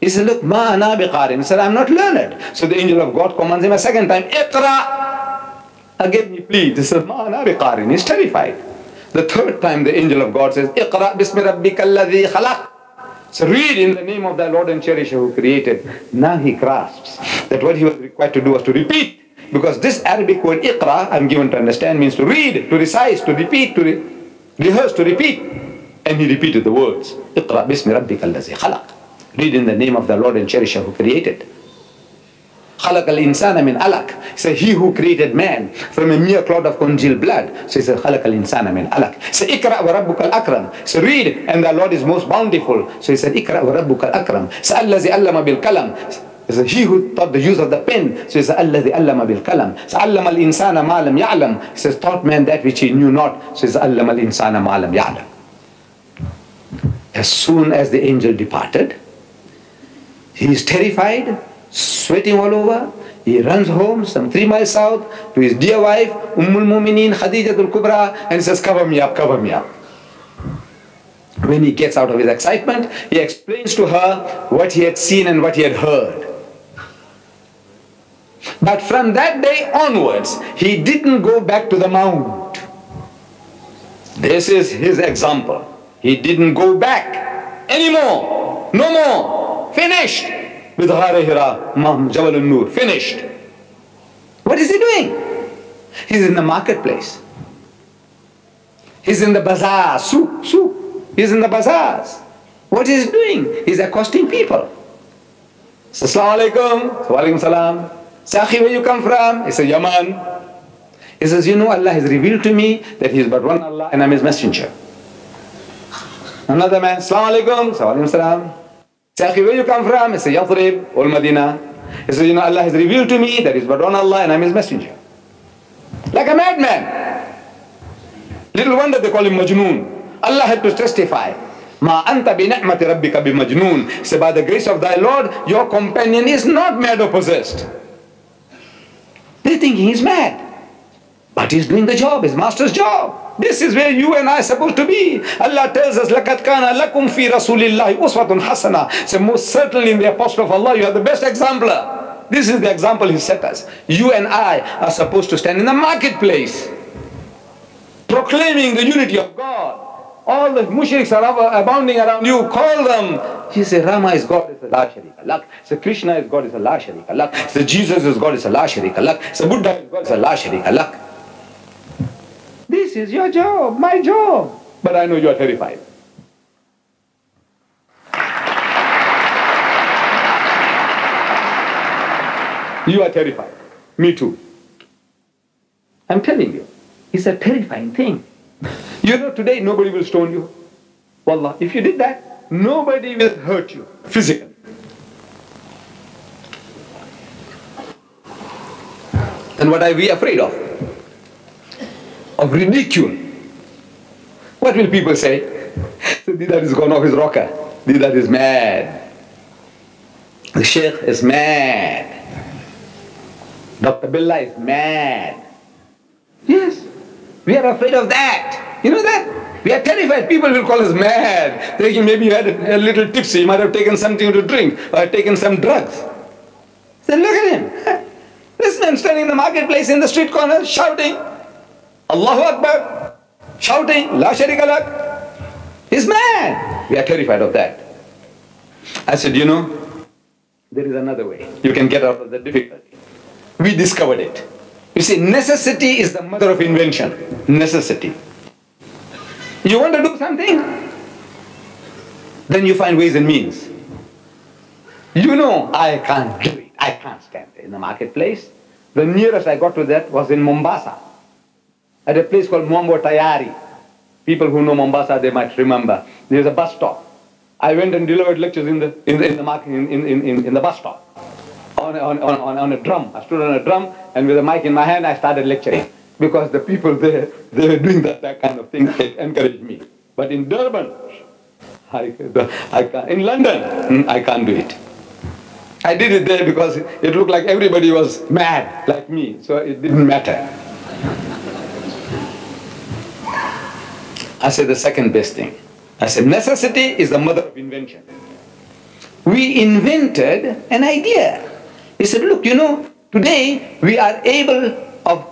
he says, look, ma ana biqari. He said, I'm not learned. So the angel of God commands him a second time, Iqra. Again he pleads. He says, ma ana biqari. He's terrified. The third time the angel of God says, Iqra bismi alladhi khalaq. So read in the name of thy Lord and Cherisher who created. Now he grasps that what he was required to do was to repeat. Because this Arabic word Iqra, I'm given to understand, means to read, to recite, to repeat, to re rehearse, to repeat. And he repeated the words, Iqra bismi alladhi khalaq. Read in the name of the Lord and Cherisher who created. خلق الإنسان من علق. He said, he who created man from a mere clot of congealed blood. So he said, خلق الإنسان من علق. He said, اقرأ وربك الأكرم. So read, and the Lord is most bountiful. So he said, اقرأ وربك الأكرم. So الذي علم بالقلم. He said, he who taught the use of the pen. So he said, الذي علم بالقلم. So علم الإنسان ما لم يعلم. He says, taught man that which he knew not. So he said, علم الإنسان ما لم يعلم. As soon as the angel departed, he is terrified sweating all over. He runs home some three miles south to his dear wife, Ummul Mumineen Khadijatul Kubra, and says, Cover me up, cover me up. When he gets out of his excitement, he explains to her what he had seen and what he had heard. But from that day onwards, he didn't go back to the mount. This is his example. He didn't go back anymore. No more. Finished with Ghar Hira, Jabal al-Nur, finished. What is he doing? He's in the marketplace. He's in the bazaar, souk, souk. He's in the bazaars. What is he doing? He's accosting people. Assalamu alaikum. Wa alaikum salam. Sakhi, where you come from? He says, Yaman. He says, you know, Allah has revealed to me that He is but one Allah and I'm His messenger. Another man, Assalamu alaikum. Wa alaikum salam. Say, where you come from? He said, Yathrib or Medina. He said, you know, Allah has revealed to me that is but one Allah and I'm His messenger. Like a madman. Little wonder they call him Majnoon. Allah had to testify. Ma anta bi ni'mati rabbika bi majnoon. Say, by the grace of thy Lord, your companion is not mad or possessed. They think thinking he's mad. But he's doing the job, his master's job. This is where you and I are supposed to be. Allah tells us, لَقَدْ كَانَ لَكُمْ فِي رَسُولِ اللَّهِ أُسْوَةٌ حَسَنَةٌ So most certainly in the apostle of Allah, you are the best exemplar. This is the example he set us. You and I are supposed to stand in the marketplace, proclaiming the unity of God. All the mushriks are abounding around you. Call them. He said, Rama is God, is Allah Sharika Lak. So Krishna is God, is Allah Sharika Lak. So Jesus is God, is Allah Sharika Lak. So Buddha is God, is Allah Sharika Lak. This is your job, my job. But I know you are terrified. You are terrified. Me too. I'm telling you, it's a terrifying thing. You know, today nobody will stone you. Wallah, if you did that, nobody will hurt you physically. And what are we afraid of? Of ridicule. What will people say? So Deedat is gone off his rocker. Deedat is mad. The Sheikh is mad. Dr. Billah is mad. Yes, we are afraid of that. You know that? We are terrified. People will call us mad. Thinking maybe you had a, a little tipsy, you might have taken something to drink or taken some drugs. Then look at him. This man standing in the marketplace in the street corner shouting, Allahu Akbar, shouting, La Sharika Lak. He's mad. We are terrified of that. I said, you know, there is another way. You can get out of the difficulty. We discovered it. You see, necessity is the mother of invention. Necessity. You want to do something? Then you find ways and means. You know, I can't do it. I can't stand in the marketplace. The nearest I got to that was in Mombasa, at a place called Mwembe Tayari. People who know Mombasa, they might remember. There's a bus stop. I went and delivered lectures in the, in the, in the, market, in, in, in, in the bus stop on, on, on, on a drum. I stood on a drum and with a mic in my hand, I started lecturing. Because the people there, they were doing that, that kind of thing, it encouraged me. But in Durban, I, I can't, in London, hmm, I can't do it. I did it there because it looked like everybody was mad like me, so it didn't matter. I said the second best thing. I said necessity is the mother of invention. We invented an idea. He said, look, you know, today we are able of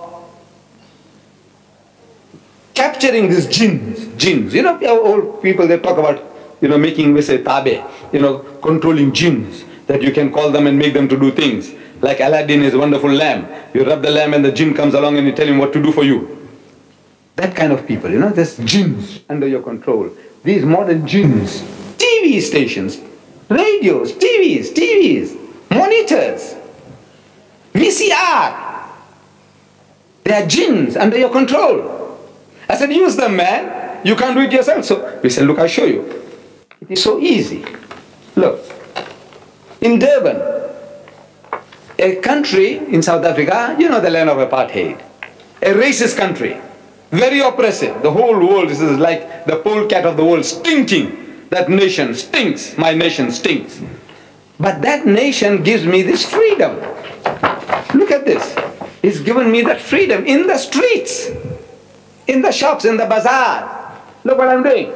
capturing these jinns, jinns. You know, old people, they talk about, you know, making, we say, tabe, you know, controlling jinns, that you can call them and make them to do things. Like Aladdin is a wonderful lamb. You rub the lamb and the jinn comes along and you tell him what to do for you. That kind of people, you know, there's jinns under your control. These modern jinns, TV stations, radios, TVs, TVs, monitors, VCR. They are jinns under your control. I said, use them, man. You can't do it yourself. So we said, look, I'll show you. It is so easy. Look, in Durban, a country in South Africa, you know the land of apartheid, a racist country, very oppressive. The whole world is like the polecat of the world, stinking. That nation stinks. My nation stinks. But that nation gives me this freedom. Look at this. It's given me that freedom in the streets, in the shops, in the bazaar. Look what I'm doing.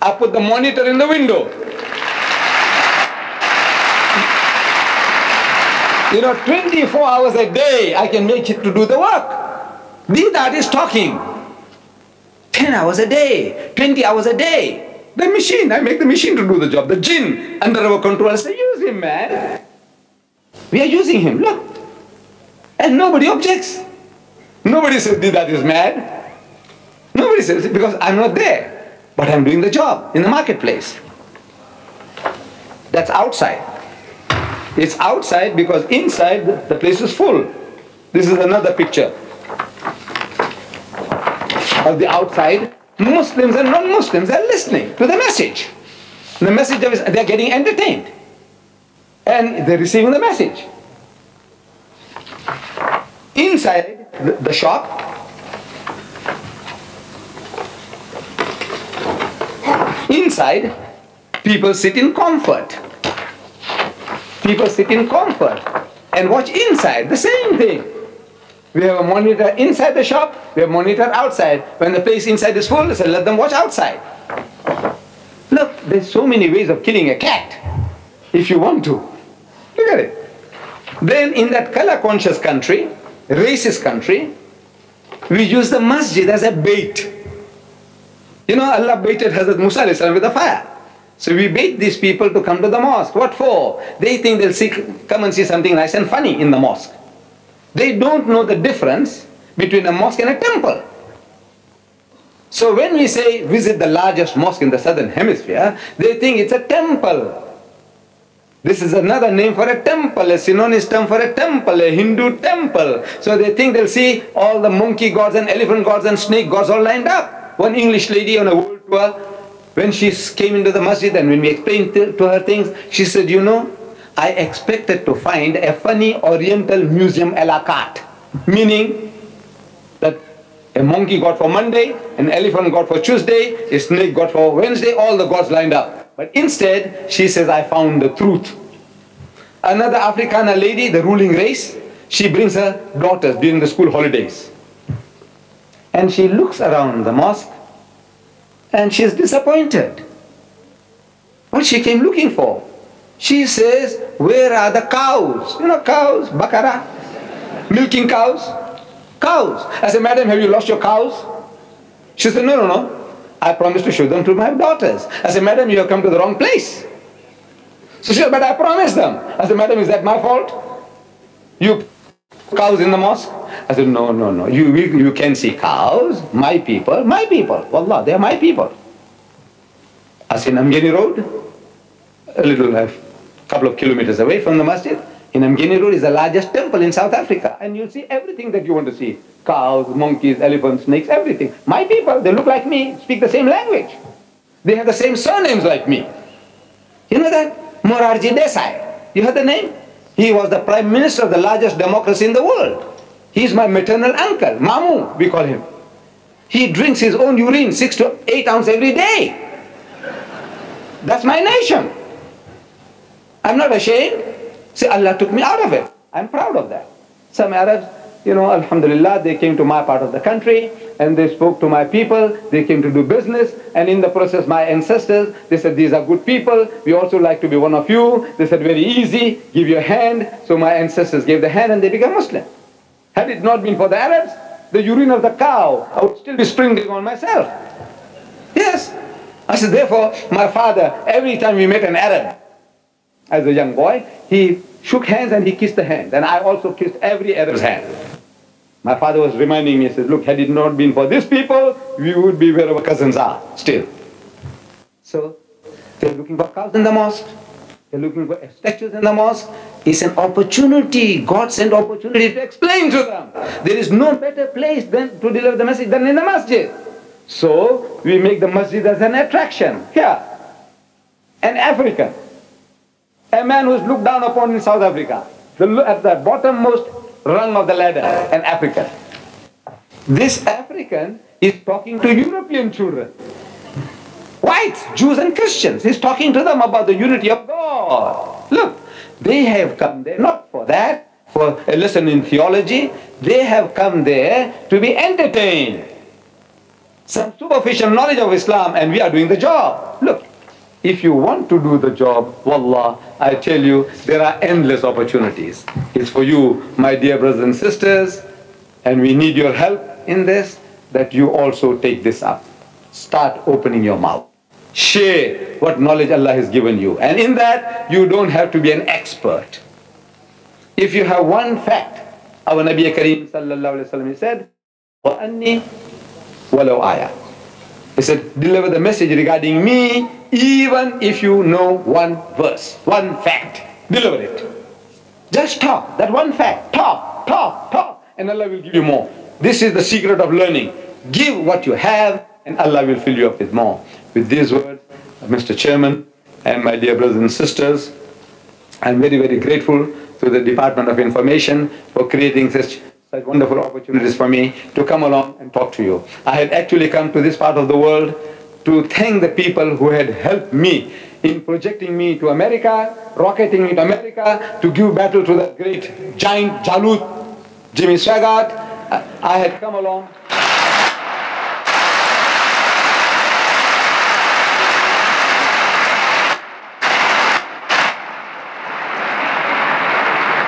I put the monitor in the window. You know, 24 hours a day, I can make it to do the work. Deedat is talking. 10 hours a day, 20 hours a day. The machine, I make the machine to do the job. The jinn under our control. I say, use him, man. We are using him, look. And nobody objects. Nobody says that is mad. Nobody says because I'm not there. But I'm doing the job in the marketplace. That's outside. It's outside because inside the place is full. This is another picture of the outside. Muslims and non-Muslims are listening to the message. The message is they're getting entertained. And they're receiving the message. Inside the, the shop, inside, people sit in comfort. People sit in comfort and watch inside, the same thing. We have a monitor inside the shop, we have a monitor outside. When the place inside is full, they say, let them watch outside. Look, there's so many ways of killing a cat, if you want to. Look at it. Then in that color conscious country, racist country, we use the masjid as a bait. You know, Allah baited Hazrat Musa with a fire. So we bait these people to come to the mosque. What for? They think they'll see, come and see something nice and funny in the mosque. They don't know the difference between a mosque and a temple. So when we say visit the largest mosque in the southern hemisphere, they think it's a temple. This is another name for a temple, a synonymous term for a temple, a Hindu temple. So they think they'll see all the monkey gods and elephant gods and snake gods all lined up. One English lady on a world tour, when she came into the masjid and when we explained to her things, she said, you know, I expected to find a funny oriental museum a la carte. Meaning that a monkey god for Monday, an elephant god for Tuesday, a snake god for Wednesday, all the gods lined up. But instead, she says, I found the truth. Another Afrikaner lady, the ruling race, she brings her daughters during the school holidays. And she looks around the mosque and she's disappointed. What she came looking for? She says, where are the cows? You know cows, bakara, milking cows, cows. I said, madam, have you lost your cows? She said, no, no, no. I promised to show them to my daughters. I said, madam, you have come to the wrong place. So she said, but I promised them. I said, madam, is that my fault? You cows in the mosque? I said, no, no, no. You, you can see cows, my people, my people. Wallah, they are my people. I said, Umgeni Road, a little, a couple of kilometers away from the masjid. In Umgeni Road is the largest temple in South Africa. And you'll see everything that you want to see cows, monkeys, elephants, snakes, everything. My people, they look like me, speak the same language. They have the same surnames like me. You know that? Morarji Desai. You heard the name? He was the prime minister of the largest democracy in the world. He's my maternal uncle, Mamu, we call him. He drinks his own urine, six to eight ounces every day. That's my nation. I'm not ashamed. See, Allah took me out of it. I'm proud of that. Some Arabs, you know, Alhamdulillah, they came to my part of the country and they spoke to my people. They came to do business. And in the process, my ancestors, they said, these are good people. We also like to be one of you. They said, very easy, give your hand. So my ancestors gave the hand and they became Muslim. Had it not been for the Arabs, the urine of the cow, I would still be sprinkling on myself. Yes. I said, therefore, my father, every time we met an Arab, as a young boy, he shook hands and he kissed the hand. And I also kissed every Arab's hand. My father was reminding me, he said, look, had it not been for these people, we would be where our cousins are still. So they're looking for cows in the mosque. They're looking for statues in the mosque. It's an opportunity. God sent opportunity to explain to them. There is no better place than to deliver the message than in the masjid. So we make the masjid as an attraction. Here, an African, a man who is looked down upon in South Africa, the, at the bottommost rung of the ladder, an African. This African is talking to European children, whites, Jews and Christians. He's talking to them about the unity of God. Look, they have come there not for that, for a lesson in theology. They have come there to be entertained. Some superficial knowledge of Islam and we are doing the job. Look, if you want to do the job, wallah, I tell you, there are endless opportunities. It's for you, my dear brothers and sisters, and we need your help in this, that you also take this up. Start opening your mouth. Share what knowledge Allah has given you. And in that, you don't have to be an expert. If you have one fact, our Nabi Kareem sallallahu alayhi wa sallam, he said, وَأَنِّي وَلَوْ آيَةً he said, deliver the message regarding me, even if you know one verse, one fact. Deliver it. Just talk, that one fact. Talk, talk, talk, and Allah will give you more. This is the secret of learning. Give what you have, and Allah will fill you up with more. With these words, Mr. Chairman, and my dear brothers and sisters, I'm very, very grateful to the Department of Information for creating such such wonderful opportunities for me to come along and talk to you. I had actually come to this part of the world to thank the people who had helped me in projecting me to America, rocketing me to America, to give battle to the great giant Jalut, Jimmy Swaggart, I had come along.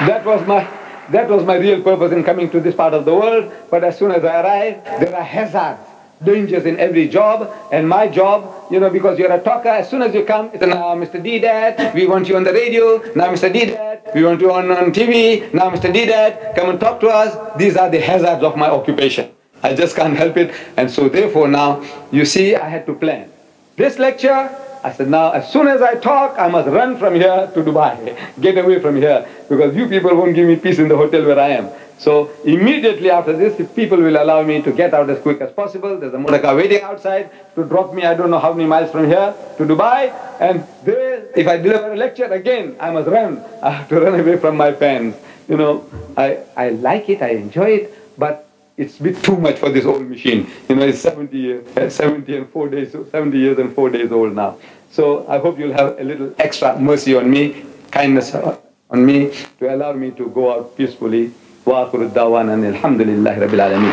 That was my that was my real purpose in coming to this part of the world. But as soon as I arrived, there are hazards, dangers in every job. And my job, you know, because you're a talker, as soon as you come, it's now Mr. Deedat, we want you on the radio. Now Mr. Deedat, we want you on, on TV. Now Mr. Deedat, come and talk to us. These are the hazards of my occupation. I just can't help it. And so therefore now, you see, I had to plan. This lecture, I said, now as soon as I talk, I must run from here to Dubai, get away from here, because you people won't give me peace in the hotel where I am. So immediately after this, if people will allow me to get out as quick as possible, there's a motor car waiting outside to drop me, I don't know how many miles from here to Dubai, and there, if I deliver a lecture again, I must run. I have to run away from my fans. You know, I, I like it, I enjoy it, but it's a bit too much for this old machine. You know, it's 70 years, 70 and four days, 70 years and four days old now. So I hope you'll have a little extra mercy on me, kindness on me, to allow me to go out peacefully. وآخر الدعوانا الحمد لله رب العالمين.